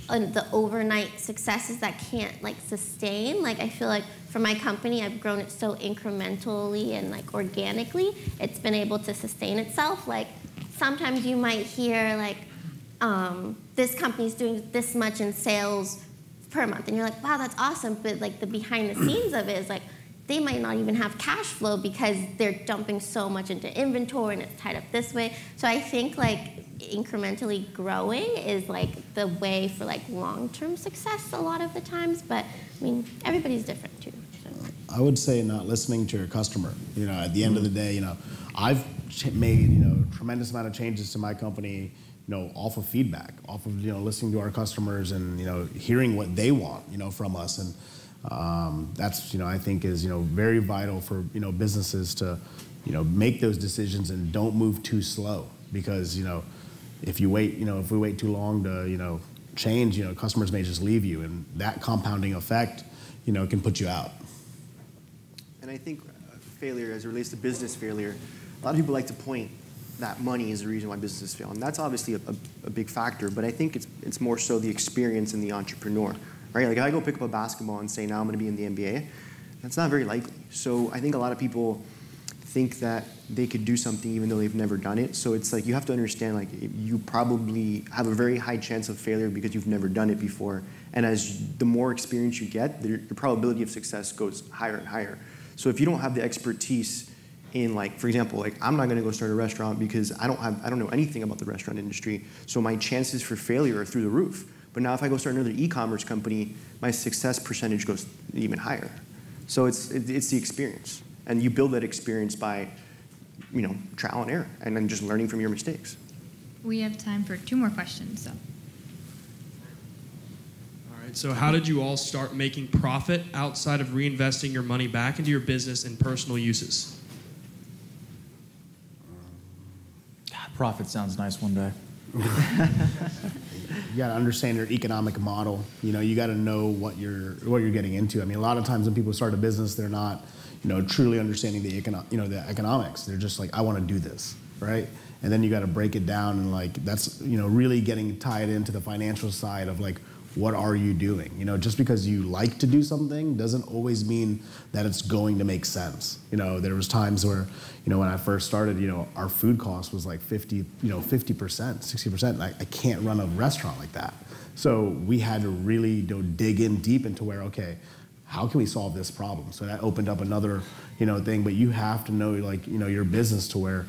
the overnight successes that can't like sustain. Like, I feel like for my company, I've grown it so incrementally and like organically, it's been able to sustain itself. Like, sometimes you might hear, like, um, this company's doing this much in sales per month. And you're like, wow, that's awesome. But like the behind the scenes of it is like, they might not even have cash flow because they're dumping so much into inventory and it's tied up this way. So I think like incrementally growing is like the way for like long-term success a lot of the times. But I mean, everybody's different too. I would say not listening to your customer. You know, at the end of the day, you know, I've made you know tremendous amount of changes to my company you know, off of feedback, off of you know listening to our customers and you know hearing what they want, you know, from us, and um, that's you know I think is you know very vital for you know businesses to you know make those decisions and don't move too slow because you know if you wait you know if we wait too long to you know change, you know customers may just leave you, and that compounding effect, you know, can put you out. And I think failure as it relates to business failure, a lot of people like to point that money is the reason why businesses fail. And that's obviously a, a, a, big factor, but I think it's, it's more so the experience in the entrepreneur, right? Like if I go pick up a basketball and say, now I'm gonna be in the NBA, that's not very likely. So I think a lot of people think that they could do something even though they've never done it. So it's like you have to understand like you probably have a very high chance of failure because you've never done it before. And as the more experience you get, the, the probability of success goes higher and higher. So if you don't have the expertise in like for example like i'm not going to go start a restaurant because i don't have i don't know anything about the restaurant industry so my chances for failure are through the roof but now if i go start another e-commerce company my success percentage goes even higher. So it's it's the experience. And you build that experience by you know trial and error and then just learning from your mistakes. We have time for two more questions so. All right so how did you all start making profit outside of reinvesting your money back into your business and personal uses? Profit sounds nice one day. you got to understand your economic model. You know, you got to know what you're what you're getting into. I mean, a lot of times when people start a business, they're not, you know, truly understanding the econo- you know, the economics. They're just like, I want to do this, right? And then you got to break it down and like that's you know really getting tied into the financial side of like what are you doing? You know, just because you like to do something doesn't always mean that it's going to make sense. You know, there was times where, you know, when I first started, you know, our food cost was like 50, you know, 50%, 60%. I, I can't run a restaurant like that. So we had to really you know, dig in deep into where, okay, how can we solve this problem? So that opened up another, you know, thing. But you have to know, like, you know, your business to where,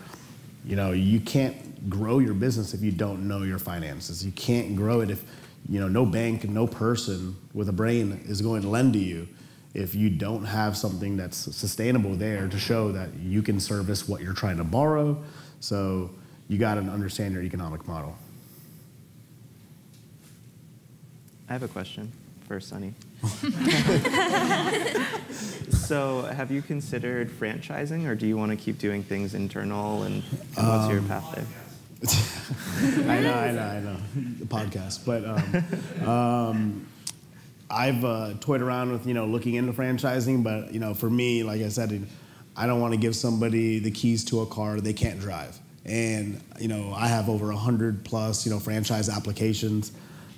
you know, you can't grow your business if you don't know your finances. You can't grow it if you know, no bank, and no person with a brain is going to lend to you if you don't have something that's sustainable there to show that you can service what you're trying to borrow. So you got to understand your economic model. I have a question for Sunny. so, have you considered franchising, or do you want to keep doing things internal? And, and what's um, your path there? I know, I know, I know, the podcast. But um, um, I've uh, toyed around with you know looking into franchising, but you know for me, like I said, I don't want to give somebody the keys to a car they can't drive. And you know I have over hundred plus you know franchise applications.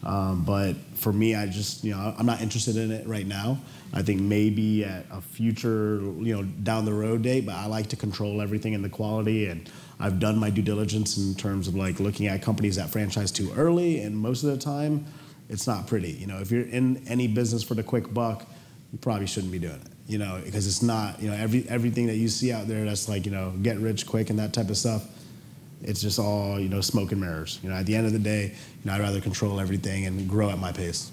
Um, but for me, I just, you know, I'm not interested in it right now. I think maybe at a future, you know, down the road date, but I like to control everything in the quality. And I've done my due diligence in terms of like looking at companies that franchise too early. And most of the time, it's not pretty. You know, if you're in any business for the quick buck, you probably shouldn't be doing it. You know, because it's not, you know, every, everything that you see out there that's like, you know, get rich quick and that type of stuff it's just all you know smoke and mirrors. You know, at the end of the day, you know, I'd rather control everything and grow at my pace.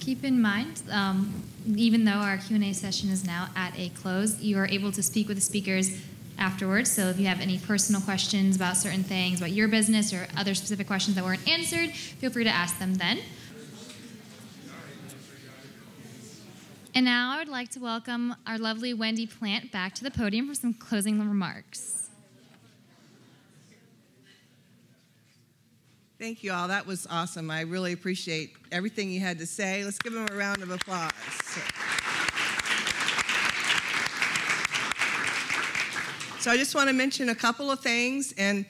Keep in mind, um, even though our Q&A session is now at a close, you are able to speak with the speakers afterwards. So if you have any personal questions about certain things, about your business or other specific questions that weren't answered, feel free to ask them then. And now I would like to welcome our lovely Wendy Plant back to the podium for some closing remarks. Thank you all. That was awesome. I really appreciate everything you had to say. Let's give them a round of applause. So I just want to mention a couple of things, and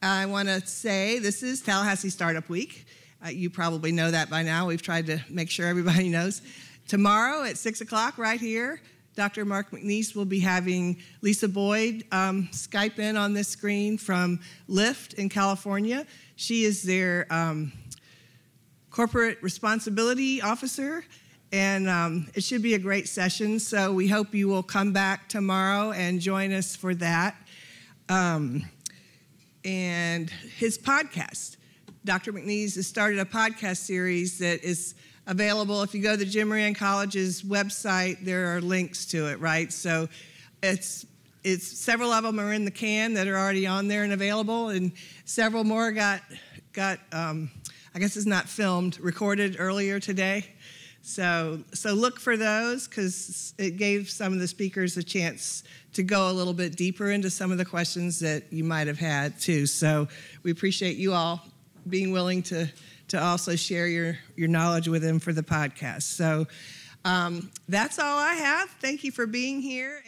I want to say this is Tallahassee Startup Week. Uh, you probably know that by now. We've tried to make sure everybody knows. Tomorrow at 6 o'clock, right here, Dr. Mark McNeese will be having Lisa Boyd um, Skype in on this screen from Lyft in California. She is their um, corporate responsibility officer, and um, it should be a great session. So we hope you will come back tomorrow and join us for that. Um, and his podcast. Dr. McNeese has started a podcast series that is available. If you go to the Jim Moran College's website, there are links to it, right? So it's it's several of them are in the can that are already on there and available, and several more got got um, I guess it's not filmed, recorded earlier today. So so look for those because it gave some of the speakers a chance to go a little bit deeper into some of the questions that you might have had too. So we appreciate you all being willing to to also share your your knowledge with them for the podcast. So um, that's all I have. Thank you for being here.